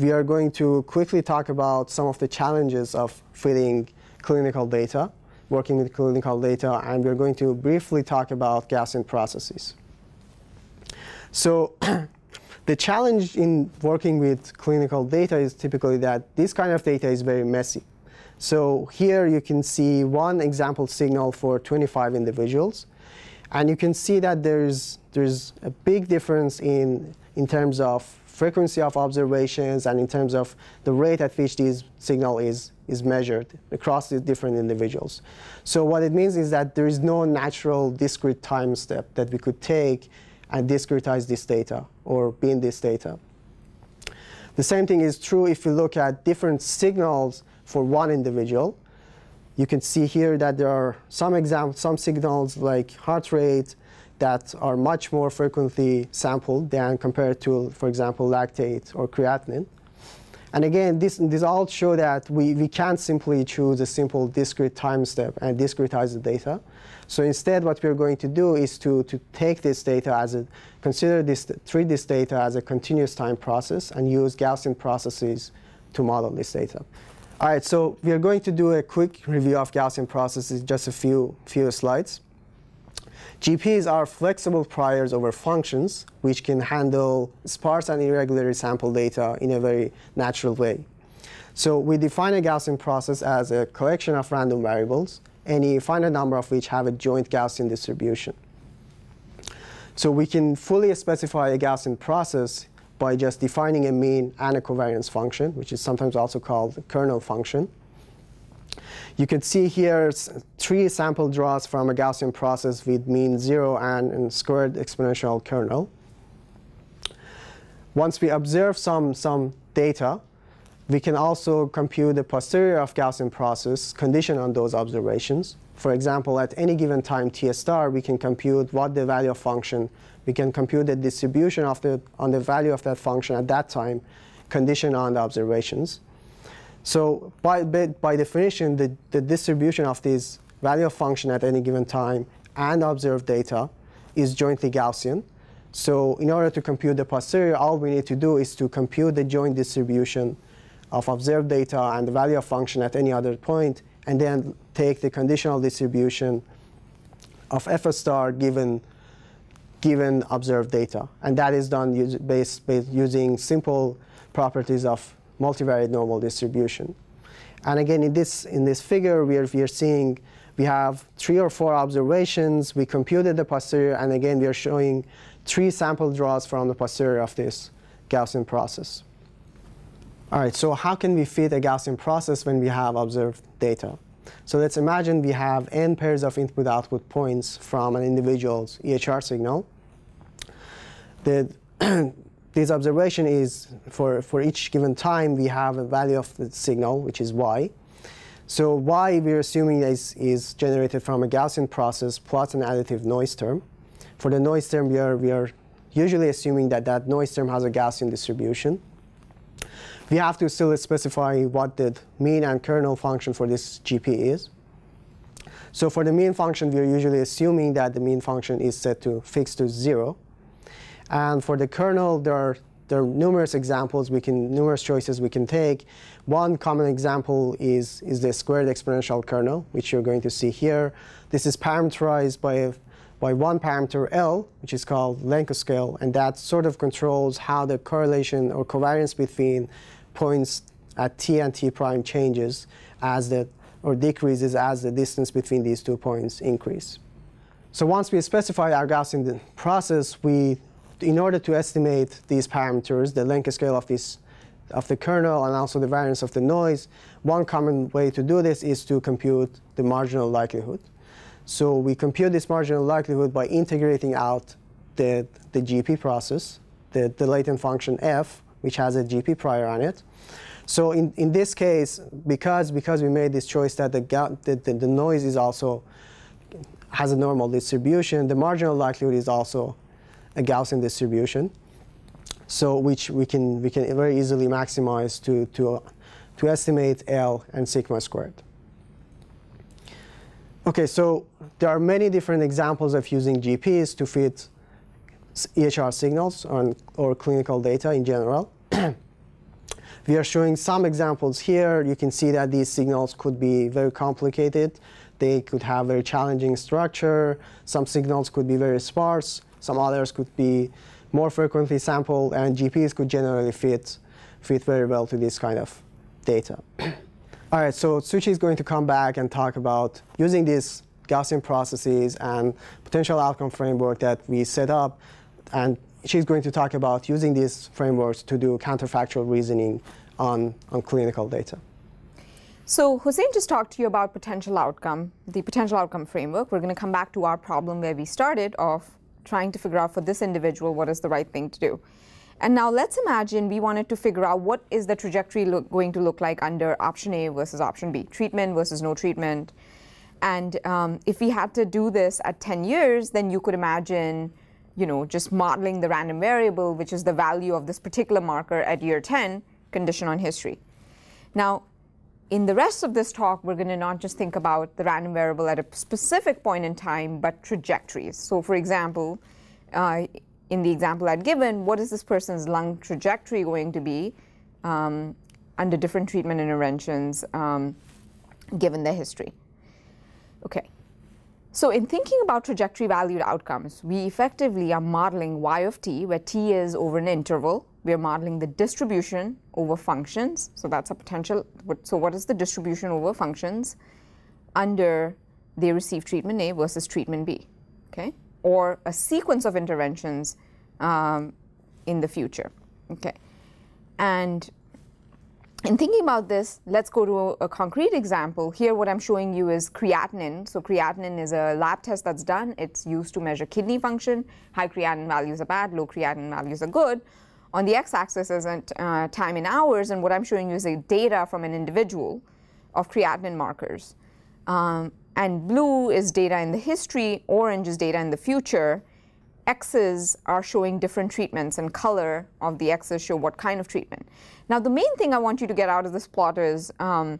we are going to quickly talk about some of the challenges of fitting clinical data, working with clinical data, and we're going to briefly talk about Gaussian processes. So The challenge in working with clinical data is typically that this kind of data is very messy. So here you can see one example signal for 25 individuals. And you can see that there's, there's a big difference in, in terms of frequency of observations and in terms of the rate at which this signal is, is measured across the different individuals. So what it means is that there is no natural discrete time step that we could take and discretize this data or bin this data. The same thing is true if you look at different signals for one individual. You can see here that there are some examples, some signals like heart rate that are much more frequently sampled than compared to, for example, lactate or creatinine. And again, this, this all show that we, we can't simply choose a simple discrete time step and discretize the data. So instead, what we're going to do is to, to take this data as a, consider this, treat this data as a continuous time process and use Gaussian processes to model this data. All right, so we are going to do a quick review of Gaussian processes, just a few, few slides. GPs are flexible priors over functions, which can handle sparse and irregular sample data in a very natural way. So we define a Gaussian process as a collection of random variables, any finite number of which have a joint Gaussian distribution. So we can fully specify a Gaussian process by just defining a mean and a covariance function, which is sometimes also called the kernel function. You can see here three sample draws from a Gaussian process with mean 0 and, squared exponential kernel. Once we observe some, some data, we can also compute the posterior of Gaussian process conditioned on those observations. For example, at any given time t star, we can compute what the value of function we can compute the distribution of the, on the value of that function at that time, conditioned on the observations. So by, by definition, the, the distribution of this value of function at any given time and observed data is jointly Gaussian. So in order to compute the posterior, all we need to do is to compute the joint distribution of observed data and the value of function at any other point, and then take the conditional distribution of f star given given observed data. And that is done use, based, based using simple properties of multivariate normal distribution. And again, in this, in this figure, we are, we are seeing we have three or four observations. We computed the posterior. And again, we are showing three sample draws from the posterior of this Gaussian process. All right, so how can we fit a Gaussian process when we have observed data? So let's imagine we have n pairs of input-output points from an individual's EHR signal the this observation is for, for each given time, we have a value of the signal, which is y. So y, we're assuming is, is generated from a Gaussian process plus an additive noise term. For the noise term, we are, we are usually assuming that that noise term has a Gaussian distribution. We have to still specify what the mean and kernel function for this GP is. So for the mean function, we are usually assuming that the mean function is set to fixed to 0. And for the kernel, there are, there are numerous examples we can, numerous choices we can take. One common example is, is the squared exponential kernel, which you're going to see here. This is parameterized by, by one parameter L, which is called length scale, and that sort of controls how the correlation or covariance between points at t and t prime changes as the or decreases as the distance between these two points increase. So once we specify our Gaussian process, we in order to estimate these parameters, the length scale of this of the kernel and also the variance of the noise, one common way to do this is to compute the marginal likelihood. So we compute this marginal likelihood by integrating out the, the GP process, the, the latent function f, which has a GP prior on it. So in, in this case, because, because we made this choice that the, the, the, the noise is also has a normal distribution, the marginal likelihood is also a Gaussian distribution, so which we can we can very easily maximize to to to estimate L and sigma squared. Okay, so there are many different examples of using GPs to fit EHR signals on, or clinical data in general. we are showing some examples here. You can see that these signals could be very complicated. They could have very challenging structure. Some signals could be very sparse. Some others could be more frequently sampled, and GPs could generally fit, fit very well to this kind of data. All right, so Suchi is going to come back and talk about using these Gaussian processes and potential outcome framework that we set up. And she's going to talk about using these frameworks to do counterfactual reasoning on, on clinical data. So Hossein just talked to you about potential outcome, the potential outcome framework. We're going to come back to our problem where we started of trying to figure out for this individual what is the right thing to do. And now let's imagine we wanted to figure out what is the trajectory look, going to look like under option A versus option B, treatment versus no treatment. And um, if we had to do this at 10 years, then you could imagine, you know, just modeling the random variable, which is the value of this particular marker at year 10, condition on history. Now, in the rest of this talk, we're going to not just think about the random variable at a specific point in time, but trajectories. So, for example, uh, in the example I'd given, what is this person's lung trajectory going to be um, under different treatment interventions um, given their history? Okay. So in thinking about trajectory valued outcomes, we effectively are modeling y of t, where t is over an interval. We are modeling the distribution over functions. So that's a potential. So what is the distribution over functions under they receive treatment A versus treatment B, okay? Or a sequence of interventions um, in the future, okay? And in thinking about this, let's go to a, a, concrete example. Here, what I'm showing you is creatinine. So creatinine is a lab test that's done. It's used to measure kidney function. High creatinine values are bad, low creatinine values are good. On the x-axis is uh, time in hours, and what I'm showing you is data from an individual of creatinine markers. Um, and blue is data in the history, orange is data in the future. X's are showing different treatments, and color of the X's show what kind of treatment. Now, the main thing I want you to get out of this plot is um,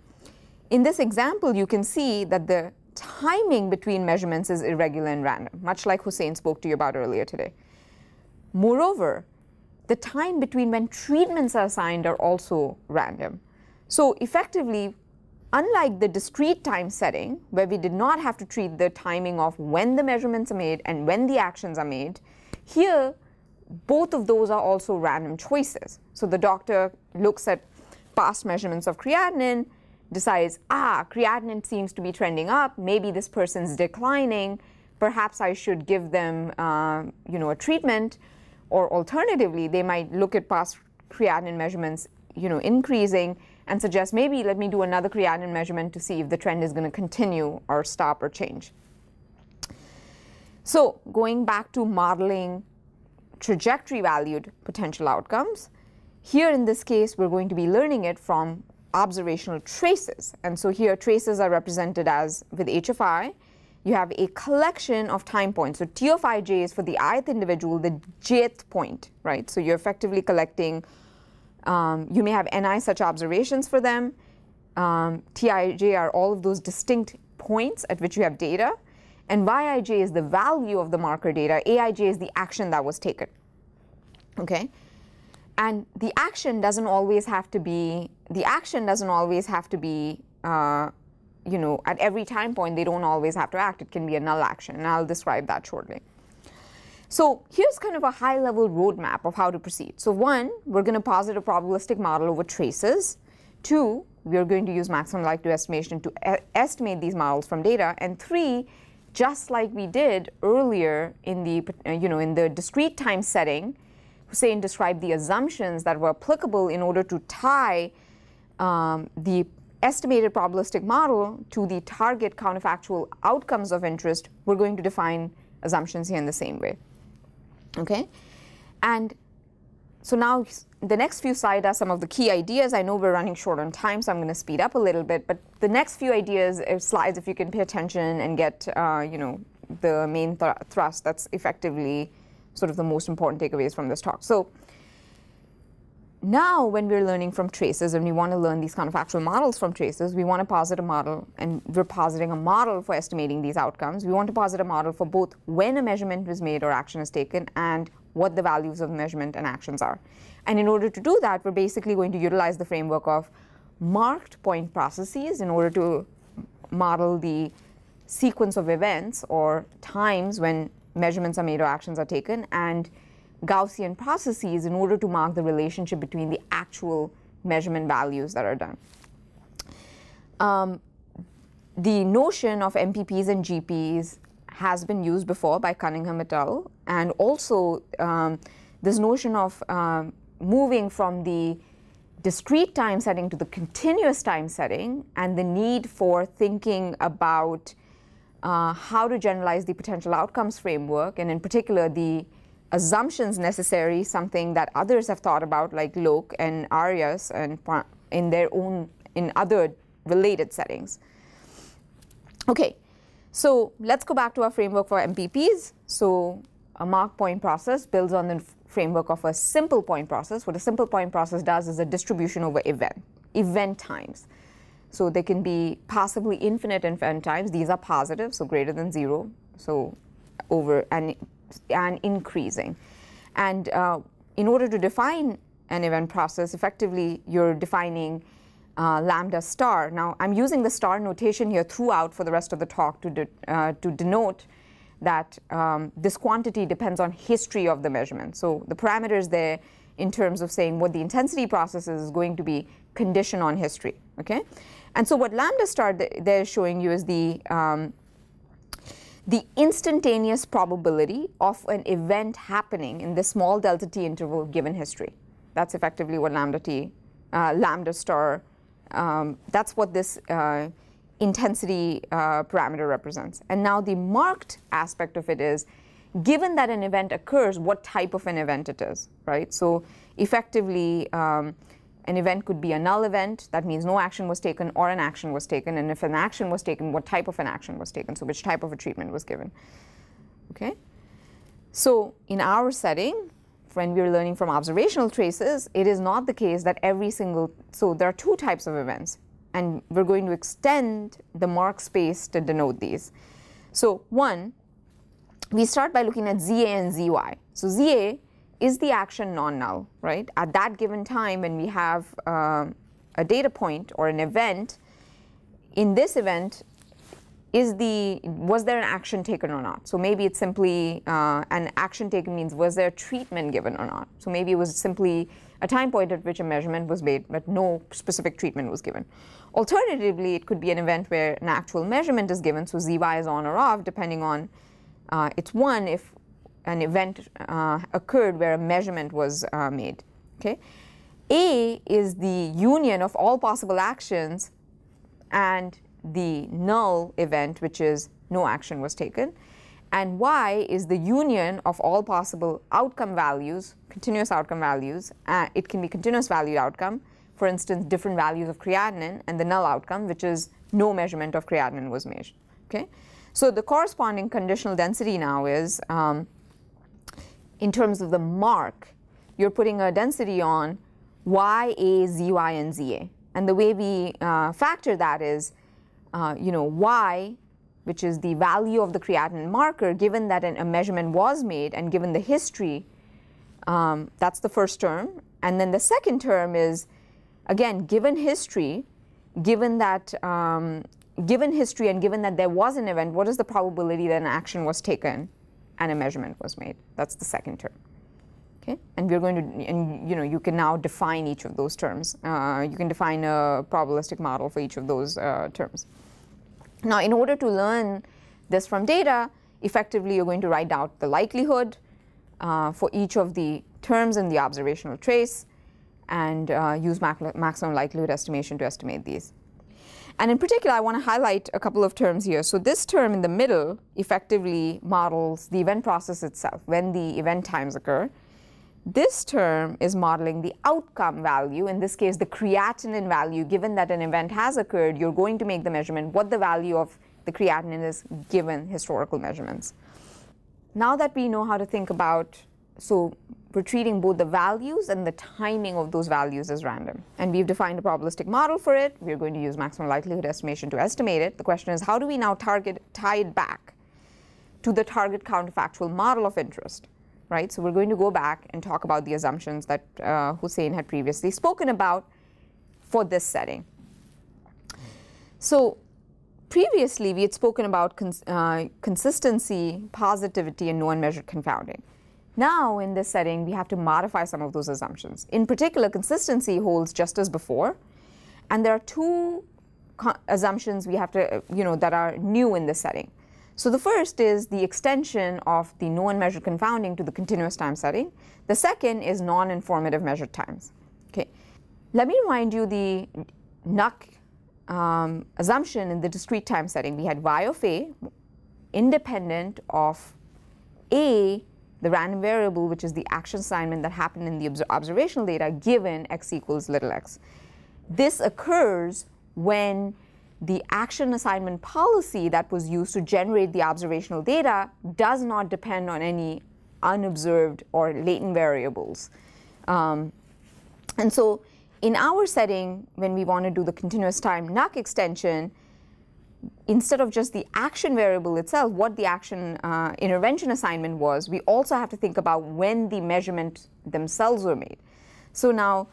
in this example, you can see that the timing between measurements is irregular and random, much like Hossein spoke to you about earlier today. Moreover, the time between when treatments are assigned are also random. So effectively, unlike the discrete time setting, where we did not have to treat the timing of when the measurements are made and when the actions are made, here both of those are also random choices. So the doctor looks at past measurements of creatinine, decides, ah, creatinine seems to be trending up, maybe this person's declining, perhaps I should give them, uh, you know, a treatment, or alternatively, they might look at past creatinine measurements, you know, increasing and suggest maybe let me do another creatinine measurement to see if the trend is going to continue or stop or change. So going back to modeling trajectory valued potential outcomes. Here in this case, we're going to be learning it from observational traces. And so here traces are represented as with h of i, you have a collection of time points. So t of ij is for the ith individual, the jth point, right? So you're effectively collecting, um, you may have ni such observations for them. Um, tij are all of those distinct points at which you have data. And Yij is the value of the marker data. Aij is the action that was taken. Okay? And the action doesn't always have to be, the action doesn't always have to be, uh, you know, at every time point, they don't always have to act. It can be a null action, and I'll describe that shortly. So here's kind of a high-level roadmap of how to proceed. So one, we're going to posit a probabilistic model over traces. Two, we're going to use maximum likelihood estimation to e estimate these models from data. And three, just like we did earlier in the, you know, in the discrete time setting, Hossein described the assumptions that were applicable in order to tie um, the estimated probabilistic model to the target counterfactual outcomes of interest, we're going to define assumptions here in the same way. Okay? And so now the next few slides are some of the key ideas. I know we're running short on time, so I'm going to speed up a little bit. But the next few ideas, uh, slides, if you can pay attention and get, uh, you know, the main th thrust, that's effectively sort of the most important takeaways from this talk. So now when we're learning from traces and we want to learn these kind of actual models from traces, we want to posit a model, and we're positing a model for estimating these outcomes. We want to posit a model for both when a measurement was made or action is taken and what the values of measurement and actions are. And in order to do that, we're basically going to utilize the framework of marked point processes in order to model the sequence of events or times when measurements are made or actions are taken, and Gaussian processes in order to mark the relationship between the actual measurement values that are done. Um, the notion of MPPs and GPs has been used before by Cunningham et al. And also um, this notion of um, moving from the discrete time setting to the continuous time setting and the need for thinking about uh, how to generalize the potential outcomes framework, and in particular the assumptions necessary, something that others have thought about, like Lok and Arjas, and in their own in other related settings. Okay, so let's go back to our framework for MPPs. So a mark point process builds on the framework of a simple point process. What a simple point process does is a distribution over event, event times. So they can be possibly infinite event times. These are positive, so greater than zero. So over and and increasing. And uh, in order to define an event process, effectively you're defining uh, lambda star. Now I'm using the star notation here throughout for the rest of the talk to, de uh, to denote that um, this quantity depends on history of the measurement. So the parameters there in terms of saying what the intensity process is, is going to be condition on history, okay? And so what lambda star th they're showing you is the um, the instantaneous probability of an event happening in the small delta t interval given history. That's effectively what lambda t, uh, lambda star, um, that's what this uh, intensity uh, parameter represents. And now the marked aspect of it is, given that an event occurs, what type of an event it is, right? So effectively, um, an event could be a null event, that means no action was taken, or an action was taken. And if an action was taken, what type of an action was taken? So which type of a treatment was given? Okay. So in our setting, when we're learning from observational traces, it is not the case that every single, so there are two types of events, and we're going to extend the mark space to denote these. So one, we start by looking at ZA and ZY. So ZA is the action non-null, right? At that given time when we have um, a data point or an event, in this event, is the was there an action taken or not? So maybe it's simply uh, an action taken means was there treatment given or not? So maybe it was simply a time point at which a measurement was made, but no specific treatment was given. Alternatively, it could be an event where an actual measurement is given, so zy is on or off, depending on uh, it's one if an event uh, occurred where a measurement was uh, made. Okay, A is the union of all possible actions and the null event, which is no action was taken. And Y is the union of all possible outcome values, continuous outcome values. Uh, it can be continuous valued outcome, for instance, different values of creatinine, and the null outcome, which is no measurement of creatinine was made. Okay, so the corresponding conditional density now is um, in terms of the mark, you're putting a density on y, a, z, y, and za. And the way we uh, factor that is, uh, you know, y, which is the value of the creatinine marker, given that an, a measurement was made and given the history, um, that's the first term. And then the second term is, again, given history, given that um, given history and given that there was an event, what is the probability that an action was taken? And a measurement was made. That's the second term. Okay, and we're going to, and you know, you can now define each of those terms. Uh, you can define a probabilistic model for each of those uh, terms. Now, in order to learn this from data, effectively you're going to write out the likelihood uh, for each of the terms in the observational trace and uh, use maximum likelihood estimation to estimate these. And in particular, I want to highlight a couple of terms here. So this term in the middle effectively models the event process itself, when the event times occur. This term is modeling the outcome value, in this case the creatinine value, given that an event has occurred, you're going to make the measurement what the value of the creatinine is given historical measurements. Now that we know how to think about, so we're treating both the values and the timing of those values as random. And we've defined a probabilistic model for it. We're going to use maximum likelihood estimation to estimate it. The question is, how do we now target, tie it back to the target counterfactual model of interest? Right? So we're going to go back and talk about the assumptions that uh, Hossein had previously spoken about for this setting. So previously, we had spoken about cons uh, consistency, positivity, and no unmeasured confounding. Now, in this setting, we have to modify some of those assumptions. In particular, consistency holds just as before, and there are two assumptions we have to, you know, that are new in this setting. So the first is the extension of the no unmeasured confounding to the continuous time setting. The second is non-informative measured times. Okay, let me remind you the NUC um, assumption in the discrete time setting. We had y of a independent of a the random variable, which is the action assignment that happened in the observational data given x equals little x. This occurs when the action assignment policy that was used to generate the observational data does not depend on any unobserved or latent variables. Um, and so in our setting, when we want to do the continuous time NUC extension, instead of just the action variable itself, what the action uh, intervention assignment was, we also have to think about when the measurement themselves were made. So now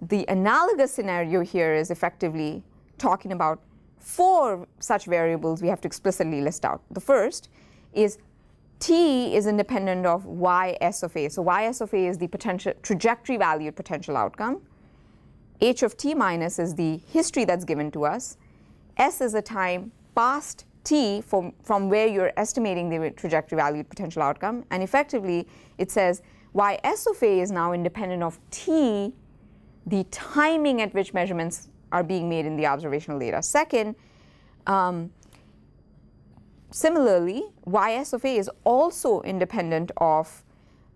the analogous scenario here is effectively talking about four such variables we have to explicitly list out. The first is t is independent of ys of a. So ys of a is the potential trajectory valued potential outcome. h of t minus is the history that's given to us. s is a time past t from, from where you're estimating the trajectory valued potential outcome. And effectively, it says ys of a is now independent of t, the timing at which measurements are being made in the observational data. Second, um, similarly, ys of a is also independent of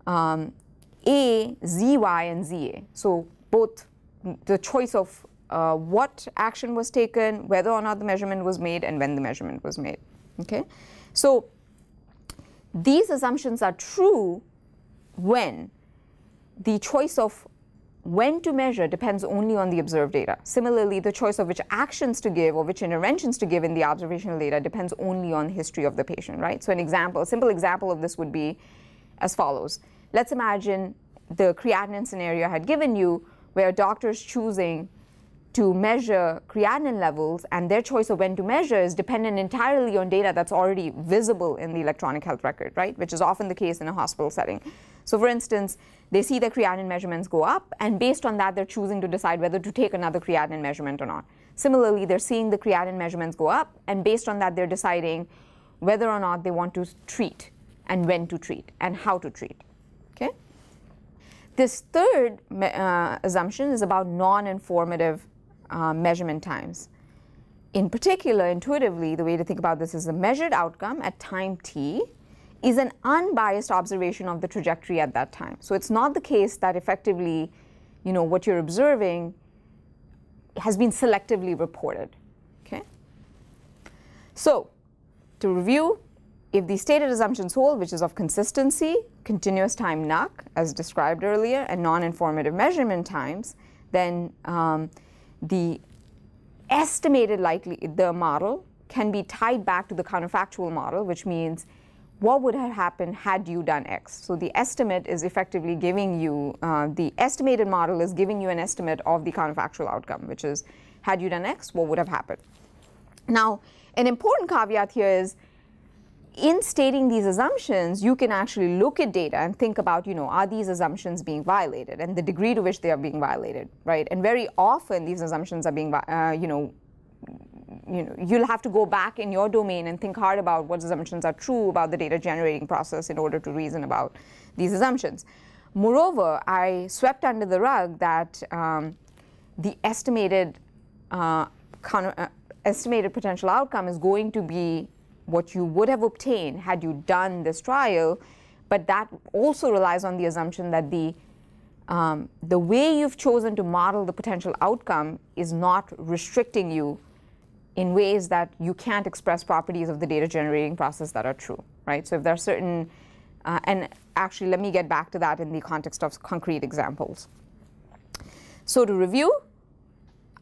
um, a, zy, and za. So both the choice of uh, what action was taken, whether or not the measurement was made, and when the measurement was made. Okay, so these assumptions are true when the choice of when to measure depends only on the observed data. Similarly, the choice of which actions to give or which interventions to give in the observational data depends only on the history of the patient, right? So an example, a simple example of this would be as follows. Let's imagine the creatinine scenario I had given you where a doctor is choosing to measure creatinine levels and their choice of when to measure is dependent entirely on data that's already visible in the electronic health record, right? Which is often the case in a hospital setting. So for instance, they see the creatinine measurements go up, and based on that, they're choosing to decide whether to take another creatinine measurement or not. Similarly, they're seeing the creatinine measurements go up, and based on that, they're deciding whether or not they want to treat, and when to treat, and how to treat. Okay? This third uh, assumption is about non-informative uh, measurement times. In particular, intuitively, the way to think about this is a measured outcome at time t is an unbiased observation of the trajectory at that time. So it's not the case that effectively, you know, what you're observing has been selectively reported. Okay? So to review, if the stated assumptions hold, which is of consistency, continuous time NUC, as described earlier, and non-informative measurement times, then um, the estimated likely, the model can be tied back to the counterfactual model, which means what would have happened had you done X. So the estimate is effectively giving you, uh, the estimated model is giving you an estimate of the counterfactual outcome, which is had you done X, what would have happened. Now, an important caveat here is in stating these assumptions, you can actually look at data and think about, you know, are these assumptions being violated and the degree to which they are being violated, right? And very often these assumptions are being, uh, you know, you know, you'll have to go back in your domain and think hard about what assumptions are true about the data generating process in order to reason about these assumptions. Moreover, I swept under the rug that um, the estimated uh, uh, estimated potential outcome is going to be what you would have obtained had you done this trial, but that also relies on the assumption that the um, the way you've chosen to model the potential outcome is not restricting you in ways that you can't express properties of the data generating process that are true, right? So if there are certain, uh, and actually let me get back to that in the context of concrete examples. So to review,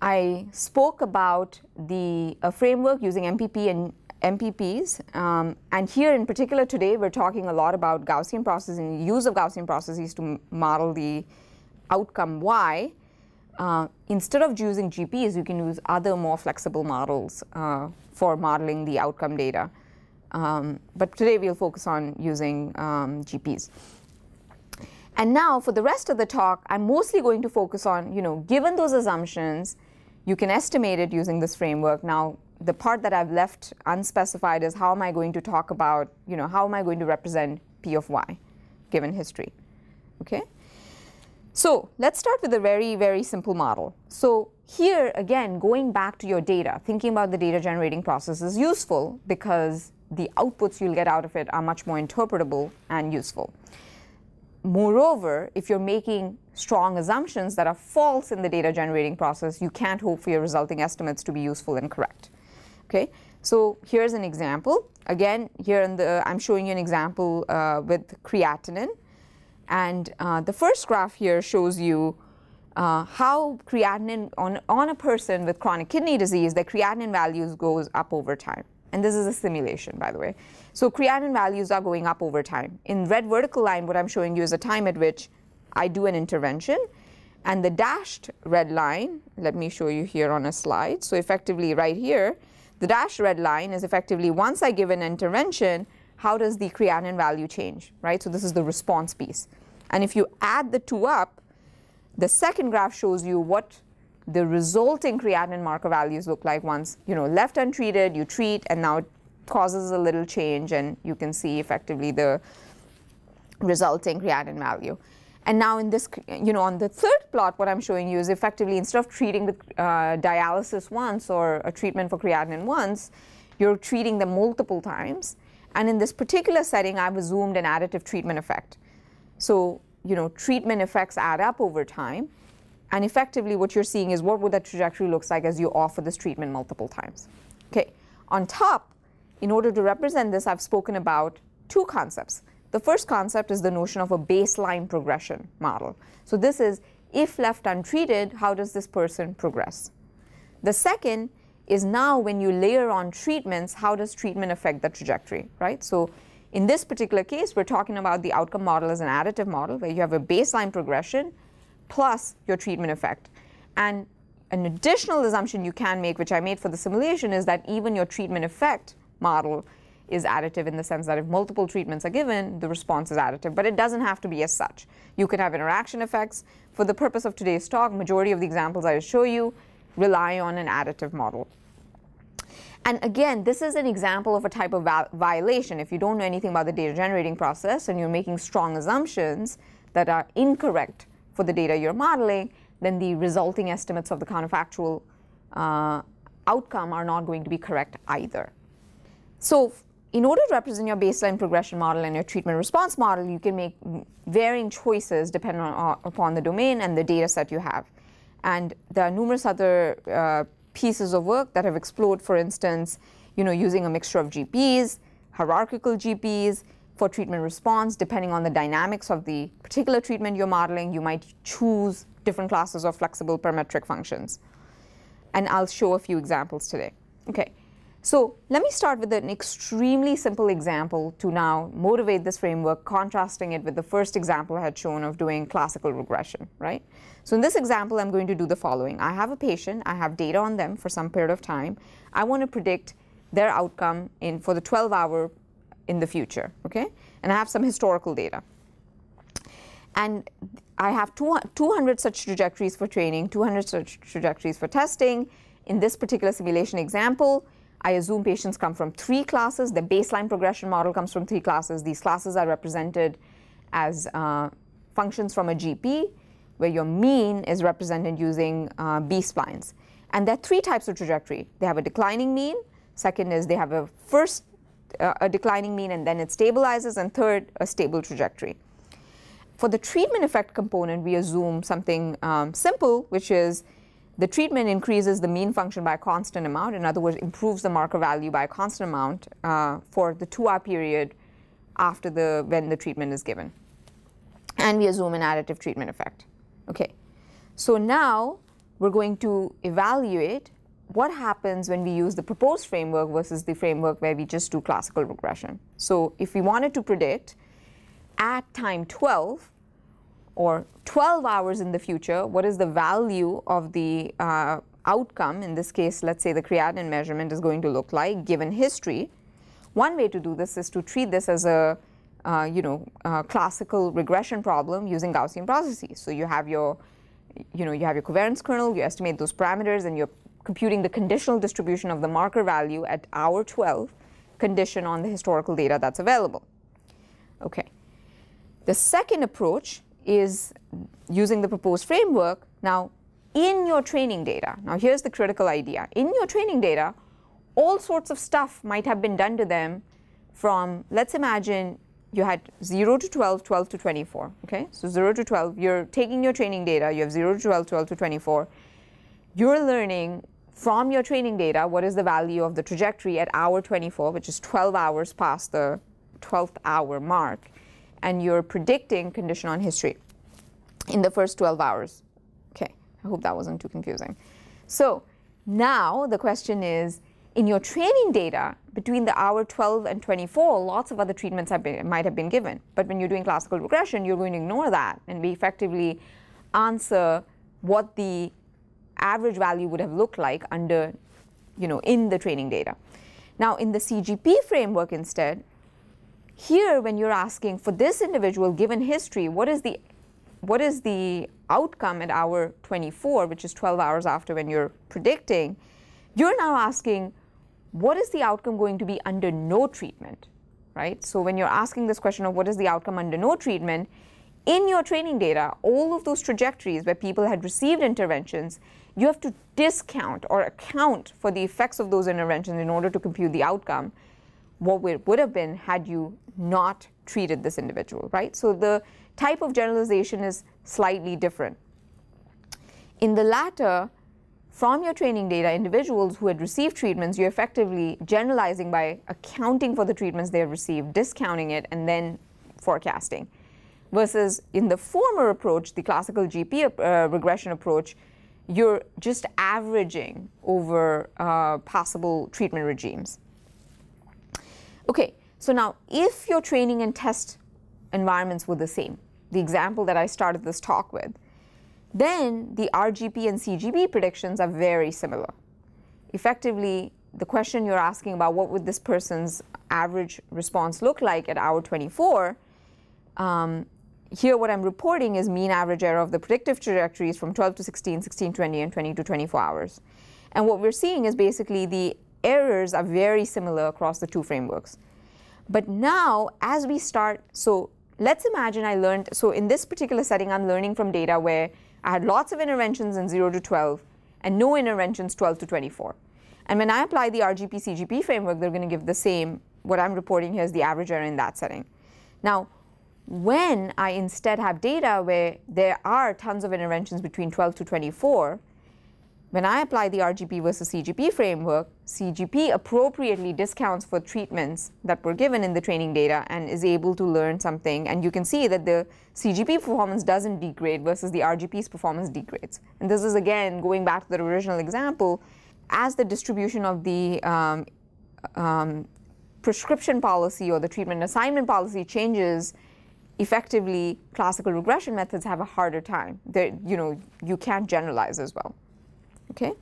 I spoke about the framework using MPP and MPPs, um, and here in particular today we're talking a lot about Gaussian processing, use of Gaussian processes to model the outcome Y. Uh, instead of using GPs, you can use other more flexible models uh, for modeling the outcome data. Um, but today we'll focus on using um, GPs. And now for the rest of the talk, I'm mostly going to focus on, you know, given those assumptions, you can estimate it using this framework. Now, the part that I've left unspecified is how am I going to talk about, you know, how am I going to represent P of Y given history, okay? So let's start with a very, very simple model. So here, again, going back to your data, thinking about the data generating process is useful because the outputs you'll get out of it are much more interpretable and useful. Moreover, if you're making strong assumptions that are false in the data generating process, you can't hope for your resulting estimates to be useful and correct. Okay, So here's an example. Again, here in the, I'm showing you an example uh, with creatinine. And uh, the first graph here shows you uh, how creatinine on, on a person with chronic kidney disease, the creatinine values goes up over time. And this is a simulation, by the way. So creatinine values are going up over time. In red vertical line, what I'm showing you is a time at which I do an intervention. And the dashed red line, let me show you here on a slide. So effectively right here, the dashed red line is effectively once I give an intervention, how does the creatinine value change, right? So this is the response piece. And if you add the two up, the second graph shows you what the resulting creatinine marker values look like once, you know, left untreated, you treat, and now it causes a little change, and you can see effectively the resulting creatinine value. And now in this, you know, on the third plot, what I'm showing you is effectively instead of treating with uh, dialysis once or a treatment for creatinine once, you're treating them multiple times. And in this particular setting, I've assumed an additive treatment effect. So you know, treatment effects add up over time. And effectively, what you're seeing is what would that trajectory looks like as you offer this treatment multiple times. Okay. On top, in order to represent this, I've spoken about two concepts. The first concept is the notion of a baseline progression model. So this is if left untreated, how does this person progress? The second is now when you layer on treatments, how does treatment affect the trajectory, right? So in this particular case, we're talking about the outcome model as an additive model where you have a baseline progression plus your treatment effect. And an additional assumption you can make, which I made for the simulation, is that even your treatment effect model is additive in the sense that if multiple treatments are given, the response is additive. But it doesn't have to be as such. You can have interaction effects. For the purpose of today's talk, majority of the examples I show you rely on an additive model. And again, this is an example of a type of violation. If you don't know anything about the data generating process and you're making strong assumptions that are incorrect for the data you're modeling, then the resulting estimates of the counterfactual uh, outcome are not going to be correct either. So in order to represent your baseline progression model and your treatment response model, you can make varying choices depending on, uh, upon the domain and the data set you have. And there are numerous other uh, pieces of work that have explored, for instance, you know, using a mixture of GPs, hierarchical GPs for treatment response, depending on the dynamics of the particular treatment you're modeling, you might choose different classes of flexible parametric functions. And I'll show a few examples today. Okay. So let me start with an extremely simple example to now motivate this framework, contrasting it with the first example I had shown of doing classical regression, right? So in this example, I'm going to do the following. I have a patient, I have data on them for some period of time. I want to predict their outcome in for the 12 hour in the future, okay? And I have some historical data. And I have 200 such trajectories for training, 200 such trajectories for testing. In this particular simulation example, I assume patients come from three classes. The baseline progression model comes from three classes. These classes are represented as uh, functions from a GP, where your mean is represented using uh, B-splines. And there are three types of trajectory. They have a declining mean. Second is they have a first uh, a declining mean and then it stabilizes. And third, a stable trajectory. For the treatment effect component, we assume something um, simple, which is the treatment increases the mean function by a constant amount, in other words, improves the marker value by a constant amount uh, for the two-hour period after the when the treatment is given. And we assume an additive treatment effect. Okay, so now we're going to evaluate what happens when we use the proposed framework versus the framework where we just do classical regression. So if we wanted to predict at time 12, or 12 hours in the future, what is the value of the uh, outcome, in this case, let's say the creatinine measurement is going to look like given history. One way to do this is to treat this as a uh, you know, uh, classical regression problem using Gaussian processes. So you have your, you know, you have your covariance kernel, you estimate those parameters, and you're computing the conditional distribution of the marker value at hour 12, condition on the historical data that's available. Okay. The second approach is using the proposed framework. Now, in your training data, now here's the critical idea. In your training data, all sorts of stuff might have been done to them from, let's imagine you had 0 to 12, 12 to 24. Okay, so 0 to 12, you're taking your training data, you have 0 to 12, 12 to 24. You're learning from your training data, what is the value of the trajectory at hour 24, which is 12 hours past the 12th hour mark, and you're predicting condition on history in the first 12 hours. Okay, I hope that wasn't too confusing. So now the question is, in your training data, between the hour 12 and 24, lots of other treatments have been, might have been given. But when you're doing classical regression, you're going to ignore that and we effectively answer what the average value would have looked like under, you know, in the training data. Now, in the CGP framework instead, here when you're asking for this individual given history, what is the what is the outcome at hour 24, which is 12 hours after when you're predicting, you're now asking what is the outcome going to be under no treatment, right? So when you're asking this question of what is the outcome under no treatment, in your training data, all of those trajectories where people had received interventions, you have to discount or account for the effects of those interventions in order to compute the outcome, what would have been had you not treated this individual, right? So the type of generalization is slightly different. In the latter, from your training data, individuals who had received treatments, you're effectively generalizing by accounting for the treatments they have received, discounting it, and then forecasting. Versus in the former approach, the classical GP uh, regression approach, you're just averaging over uh, possible treatment regimes. Okay, so now if your training and test environments were the same, the example that I started this talk with, then the RGP and CGP predictions are very similar. Effectively, the question you're asking about what would this person's average response look like at hour 24, um, here what I'm reporting is mean average error of the predictive trajectories from 12 to 16, 16 20, and 20 to 24 hours. And what we're seeing is basically the errors are very similar across the two frameworks. But now, as we start, so let's imagine I learned, so in this particular setting, I'm learning from data where I had lots of interventions in 0 to 12 and no interventions 12 to 24. And when I apply the RGP CGP framework, they're going to give the same, what I'm reporting here is the average error in that setting. Now, when I instead have data where there are tons of interventions between 12 to 24, when I apply the RGP versus CGP framework, CGP appropriately discounts for treatments that were given in the training data and is able to learn something. And you can see that the CGP performance doesn't degrade versus the RGP's performance degrades. And this is again going back to the original example, as the distribution of the um, um, prescription policy or the treatment assignment policy changes, effectively classical regression methods have a harder time. They're, you know, you can't generalize as well. Okay.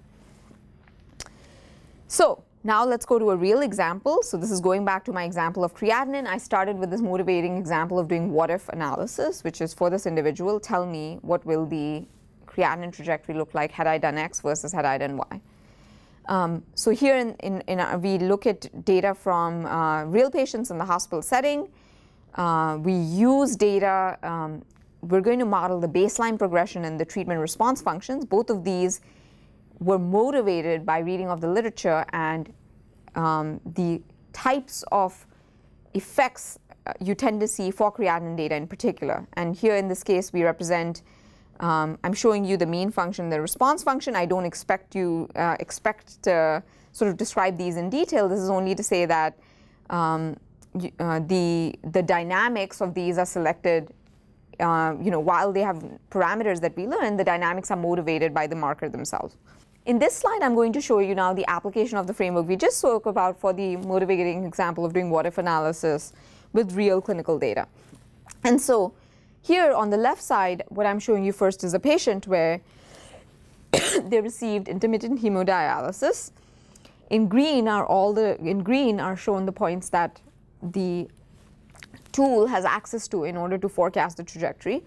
So now let's go to a real example. So this is going back to my example of creatinine. I started with this motivating example of doing what if analysis, which is for this individual, tell me what will the creatinine trajectory look like had I done X versus had I done Y. Um, so here in, in, in our, we look at data from uh, real patients in the hospital setting. Uh, we use data, um, we're going to model the baseline progression and the treatment response functions. Both of these were motivated by reading of the literature and um, the types of effects uh, you tend to see for creatinine data in particular. And here in this case, we represent, um, I'm showing you the mean function, the response function. I don't expect you uh, expect to sort of describe these in detail. This is only to say that um, uh, the, the dynamics of these are selected uh, you know, while they have parameters that we learn, the dynamics are motivated by the marker themselves. In this slide, I'm going to show you now the application of the framework we just spoke about for the motivating example of doing what-if analysis with real clinical data. And so here on the left side, what I'm showing you first is a patient where they received intermittent hemodialysis. In green are all the in green are shown the points that the tool has access to in order to forecast the trajectory.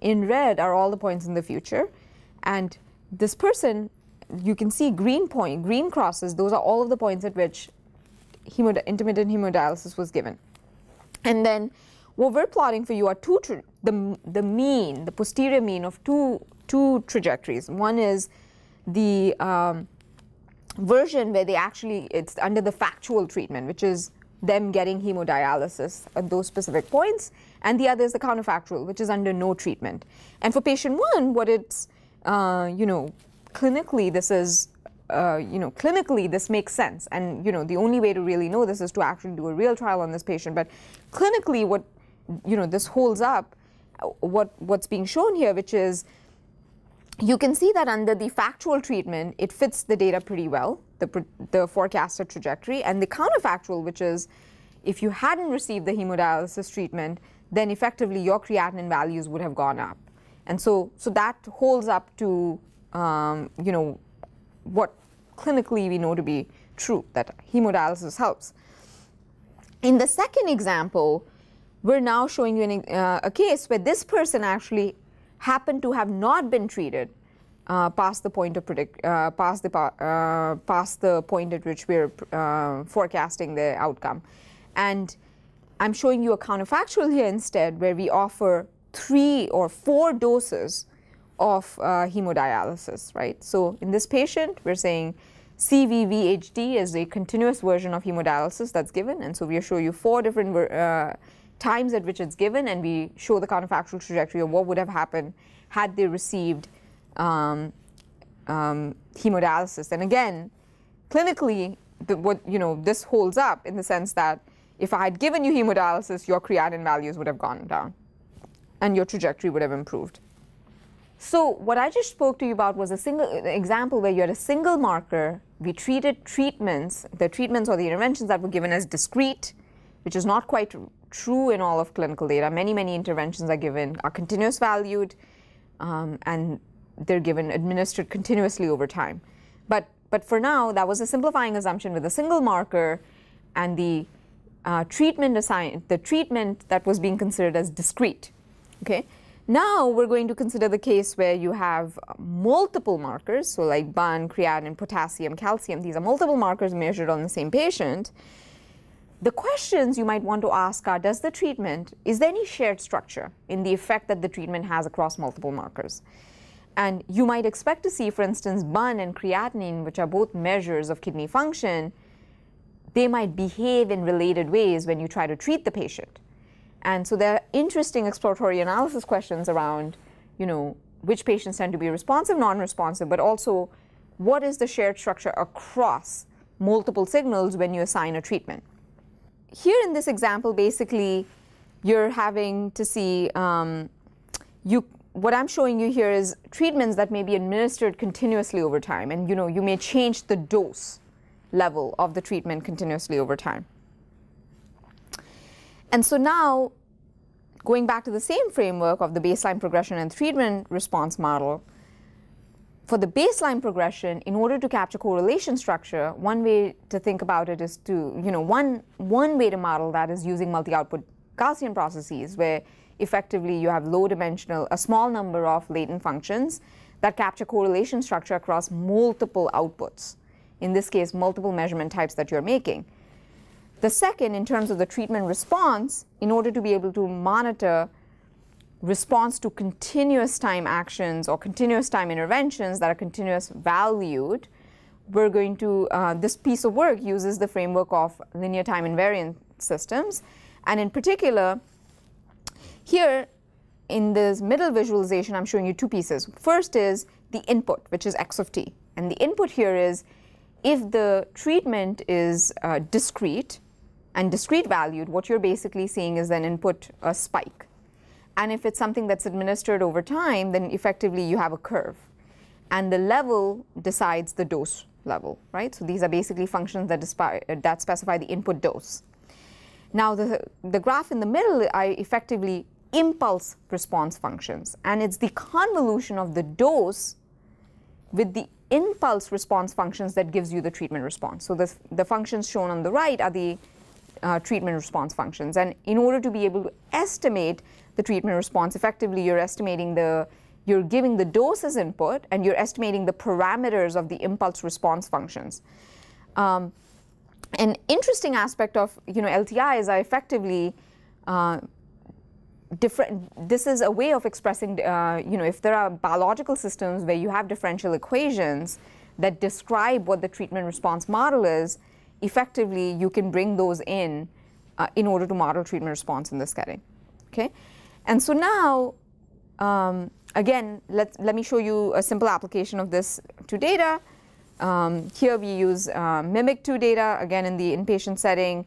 In red are all the points in the future. And this person you can see green point, green crosses, those are all of the points at which hemod intermittent hemodialysis was given. And then what we're plotting for you are two, the, the mean, the posterior mean of two, two trajectories. One is the um, version where they actually, it's under the factual treatment, which is them getting hemodialysis at those specific points. And the other is the counterfactual, which is under no treatment. And for patient one, what it's, uh, you know, clinically, this is uh, you know, clinically this makes sense. And, you know, the only way to really know this is to actually do a real trial on this patient. But clinically, what, you know, this holds up, uh, what, what's being shown here, which is you can see that under the factual treatment, it fits the data pretty well, the, the forecasted trajectory. And the counterfactual, which is if you hadn't received the hemodialysis treatment, then effectively your creatinine values would have gone up. And so, so that holds up to, um, you know, what clinically we know to be true, that hemodialysis helps. In the second example, we're now showing you an, uh, a case where this person actually happened to have not been treated uh, past the point of predict, uh, past the uh, past the point at which we're uh, forecasting the outcome, and I'm showing you a counterfactual here instead, where we offer three or four doses of uh, hemodialysis, right? So in this patient, we're saying CVVHD is a continuous version of hemodialysis that's given, and so we show you four different uh, times at which it's given, and we show the counterfactual trajectory of what would have happened had they received um, um, hemodialysis. And again, clinically, the, what you know, this holds up in the sense that if I had given you hemodialysis, your creatinine values would have gone down and your trajectory would have improved. So what I just spoke to you about was a single example where you had a single marker. We treated treatments, the treatments or the interventions that were given as discrete, which is not quite true in all of clinical data. Many, many interventions are given, are continuous valued, um, and they're given administered continuously over time. But, but for now, that was a simplifying assumption with a single marker and the uh, treatment assigned, the treatment that was being considered as discrete. Okay. Now we're going to consider the case where you have multiple markers, so like BUN, creatinine, potassium, calcium. These are multiple markers measured on the same patient. The questions you might want to ask are, does the treatment, is there any shared structure in the effect that the treatment has across multiple markers? And you might expect to see, for instance, BUN and creatinine, which are both measures of kidney function, they might behave in related ways when you try to treat the patient. And so there are interesting exploratory analysis questions around, you know, which patients tend to be responsive, non-responsive, but also what is the shared structure across multiple signals when you assign a treatment. Here in this example, basically, you're having to see, um, you, what I'm showing you here is treatments that may be administered continuously over time. And you know, you may change the dose level of the treatment continuously over time. And so now, going back to the same framework of the baseline progression and treatment response model, for the baseline progression, in order to capture correlation structure, one way to think about it is to, you know, one, one way to model that is using multi-output Gaussian processes, where effectively you have low dimensional, a small number of latent functions that capture correlation structure across multiple outputs. In this case, multiple measurement types that you're making. The second, in terms of the treatment response, in order to be able to monitor response to continuous time actions or continuous time interventions that are continuous valued, we're going to, uh, this piece of work uses the framework of linear time invariant systems. And in particular, here in this middle visualization, I'm showing you two pieces. First is the input, which is x of t. And the input here is if the treatment is uh, discrete, and discrete valued, what you're basically seeing is an input a spike. And if it's something that's administered over time, then effectively you have a curve. And the level decides the dose level, right? So these are basically functions that, that specify the input dose. Now the, the graph in the middle are effectively impulse response functions. And it's the convolution of the dose with the impulse response functions that gives you the treatment response. So the, the functions shown on the right are the uh, treatment response functions. And in order to be able to estimate the treatment response effectively, you're estimating the you're giving the dose as input and you're estimating the parameters of the impulse response functions. Um, an interesting aspect of you know LTIs are effectively uh, different. This is a way of expressing uh, you know if there are biological systems where you have differential equations that describe what the treatment response model is effectively you can bring those in uh, in order to model treatment response in this setting. Okay, and so now, um, again, let let me show you a simple application of this to data. um, here we use uh, MIMIC2 data, again in the inpatient setting.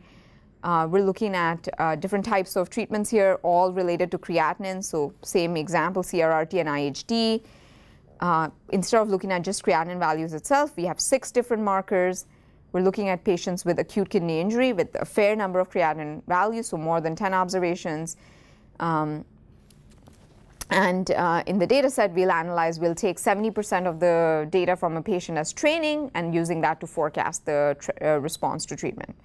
Uh, we're looking at uh, different types of treatments here, all related to creatinine. So same example, CRRT and IHD. Uh, instead of looking at just creatinine values itself, we have six different markers. We're looking at patients with acute kidney injury with a fair number of creatinine values, so more than 10 observations. Um, and uh, in the data set we'll analyze, we'll take 70% of the data from a patient as training and using that to forecast the uh, response to treatment.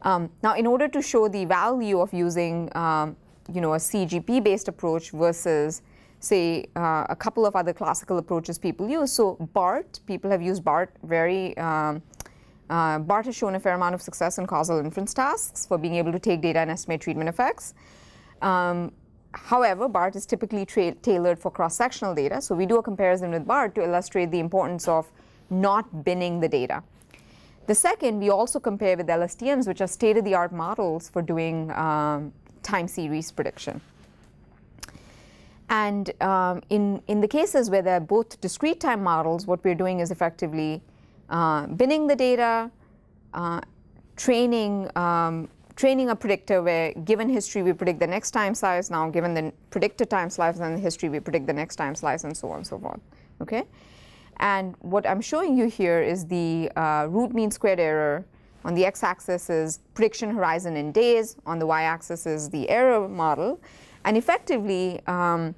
Um, now, in order to show the value of using um, you know, a CGP-based approach versus, say, uh, a couple of other classical approaches people use, so BART, people have used BART very, um, uh, BART has shown a fair amount of success in causal inference tasks for being able to take data and estimate treatment effects. Um, However, BART is typically tailored for cross-sectional data, so we do a comparison with BART to illustrate the importance of not binning the data. The second, we also compare with LSTMs, which are state-of-the-art models for doing um, time series prediction. And um, in, in the cases where they're both discrete time models, what we're doing is effectively binning the data, uh, training um, training a predictor where given history we predict the next time slice, now given the predicted time slice and the history we predict the next time slice and so on and so forth. Okay? And what I'm showing you here is the uh, root mean squared error. On the x-axis is prediction horizon in days. On the y-axis is the error model. And effectively, um,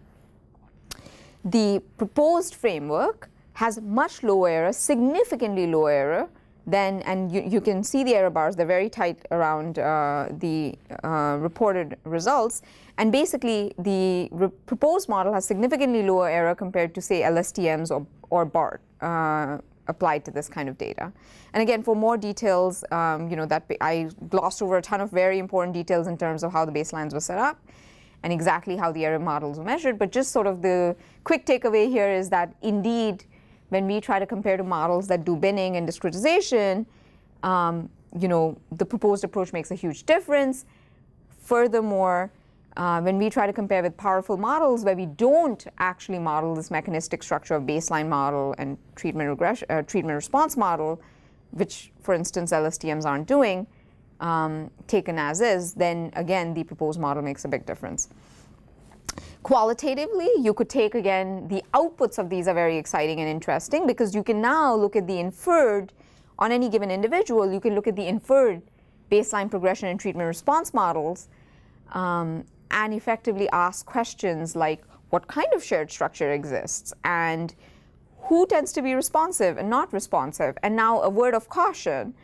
the proposed framework has much lower error, significantly lower error then, and you, you can see the error bars, they're very tight around uh, the uh, reported results. And basically, the proposed model has significantly lower error compared to, say, LSTMs or, or BART uh, applied to this kind of data. And again, for more details, um, you know, that I glossed over a ton of very important details in terms of how the baselines were set up and exactly how the error models were measured. But just sort of the quick takeaway here is that indeed, when we try to compare to models that do binning and discretization, um, you know, the proposed approach makes a huge difference. Furthermore, uh, when we try to compare with powerful models where we don't actually model this mechanistic structure of baseline model and treatment uh, treatment response model, which, for instance, LSTMs aren't doing, um, taken as is, then again, the proposed model makes a big difference. Qualitatively, you could take again, the outputs of these are very exciting and interesting because you can now look at the inferred on any given individual, you can look at the inferred baseline progression and treatment response models um, and effectively ask questions like what kind of shared structure exists? And who tends to be responsive and not responsive. And now a word of caution.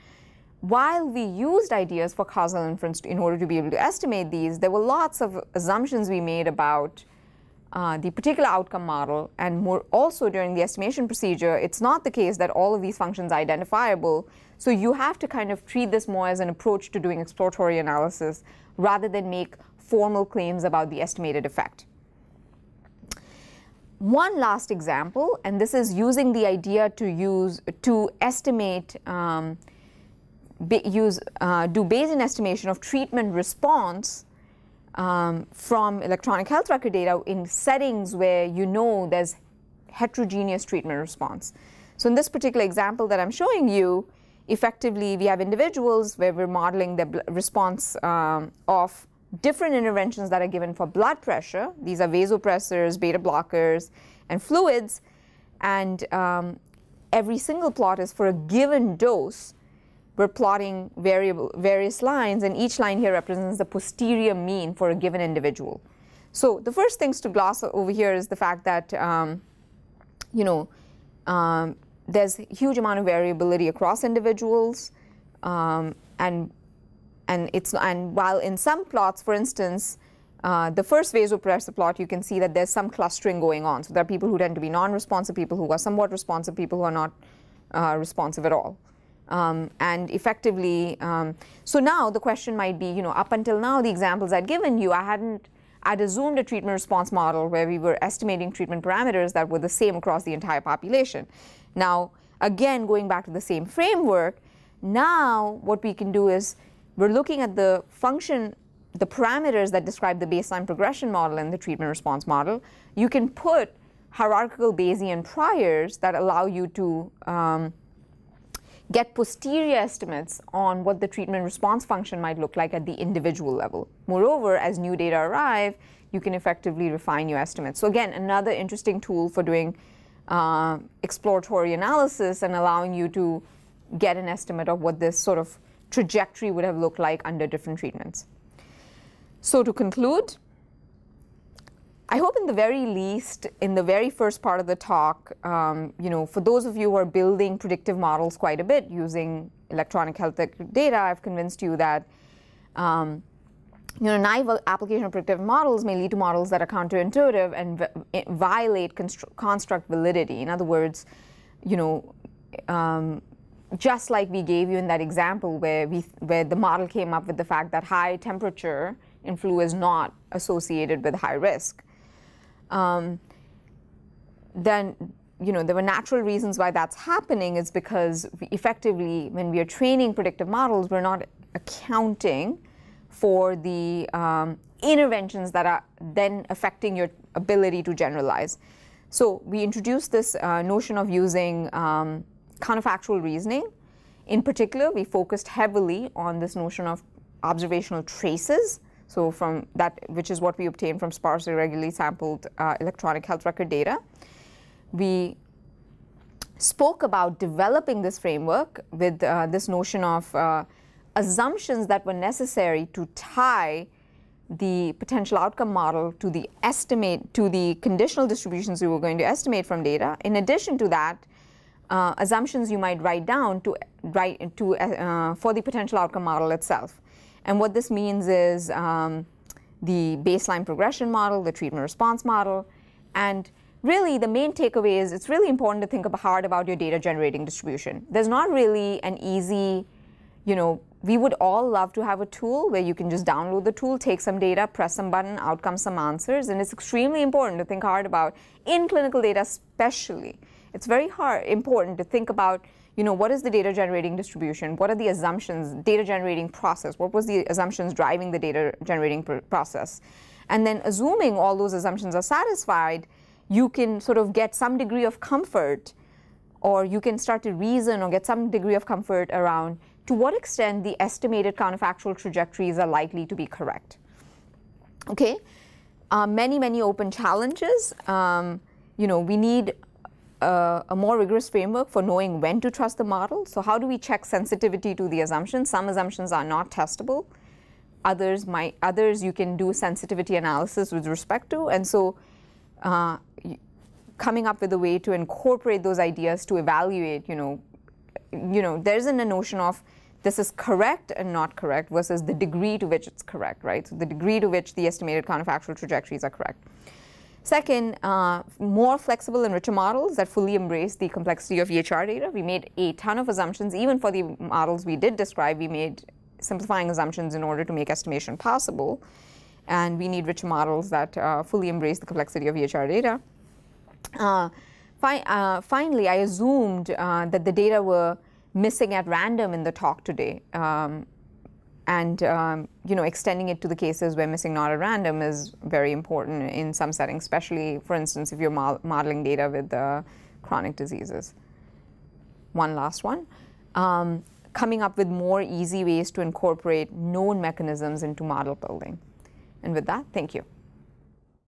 While we used ideas for causal inference in order to be able to estimate these, there were lots of assumptions we made about uh, the particular outcome model, and more also during the estimation procedure, it's not the case that all of these functions are identifiable. So you have to kind of treat this more as an approach to doing exploratory analysis rather than make formal claims about the estimated effect. One last example, and this is using the idea to use to estimate um, use uh, do Bayesian estimation of treatment response um, from electronic health record data in settings where you know there's heterogeneous treatment response. So in this particular example that I'm showing you, effectively we have individuals where we're modeling the response um, of different interventions that are given for blood pressure. These are vasopressors, beta blockers, and fluids. And um, every single plot is for a given dose we're plotting variable, various lines, and each line here represents the posterior mean for a given individual. So the first things to gloss over here is the fact that, um, you know, um, there's a huge amount of variability across individuals, um, and and it's and while in some plots, for instance, uh, the first vasopressor plot, you can see that there's some clustering going on. So there are people who tend to be non-responsive, people who are somewhat responsive, people who are not uh, responsive at all. Um, and effectively, um, so now the question might be, you know, up until now, the examples I'd given you, I hadn't, I'd assumed a treatment response model where we were estimating treatment parameters that were the same across the entire population. Now, again, going back to the same framework, now what we can do is we're looking at the function, the parameters that describe the baseline progression model and the treatment response model. You can put hierarchical Bayesian priors that allow you to um, get posterior estimates on what the treatment response function might look like at the individual level. Moreover, as new data arrive, you can effectively refine your estimates. So again, another interesting tool for doing uh, exploratory analysis and allowing you to get an estimate of what this sort of trajectory would have looked like under different treatments. So to conclude, I hope in the very least, in the very first part of the talk, um, you know, for those of you who are building predictive models quite a bit using electronic health data, I've convinced you that um, you know, naive application of predictive models may lead to models that are counterintuitive and violate construct validity. In other words, you know, um, just like we gave you in that example where we where the model came up with the fact that high temperature in flu is not associated with high risk. Um, then you know there were natural reasons why that's happening is because effectively when we are training predictive models we're not accounting for the um, interventions that are then affecting your ability to generalize. So we introduced this uh, notion of using um, counterfactual reasoning. In particular, we focused heavily on this notion of observational traces. So from that, which is what we obtained from sparsely regularly sampled uh, electronic health record data. We spoke about developing this framework with uh, this notion of uh, assumptions that were necessary to tie the potential outcome model to the estimate to the conditional distributions we were going to estimate from data. In addition to that, uh, assumptions you might write down to write to uh, for the potential outcome model itself. And what this means is um, the baseline progression model, the treatment response model, and really the main takeaway is it's really important to think hard about your data generating distribution. There's not really an easy, you know, we would all love to have a tool where you can just download the tool, take some data, press some button, out come some answers. And it's extremely important to think hard about, in clinical data especially, it's very hard, important to think about, you know, what is the data generating distribution? What are the assumptions, data generating process? What was the assumptions driving the data generating pr process? And then assuming all those assumptions are satisfied, you can sort of get some degree of comfort or you can start to reason or get some degree of comfort around to what extent the estimated counterfactual trajectories are likely to be correct. Okay, uh, many, many open challenges. Um, you know, we need a, a, more rigorous framework for knowing when to trust the model. So how do we check sensitivity to the assumptions? Some assumptions are not testable. Others might, others you can do sensitivity analysis with respect to. And so uh, coming up with a way to incorporate those ideas to evaluate, you know, you know, there isn't a notion of this is correct and not correct versus the degree to which it's correct, right? So the degree to which the estimated counterfactual trajectories are correct. Second, uh, more flexible and richer models that fully embrace the complexity of EHR data. We made a ton of assumptions. Even for the models we did describe, we made simplifying assumptions in order to make estimation possible. And we need rich models that uh, fully embrace the complexity of EHR data. Uh, fi uh, finally, I assumed uh, that the data were missing at random in the talk today. Um, and um, you know, extending it to the cases where missing not at random is very important in some settings, especially, for instance, if you're mo modeling data with uh, chronic diseases. One last one. Um, coming up with more easy ways to incorporate known mechanisms into model building. And with that, thank you.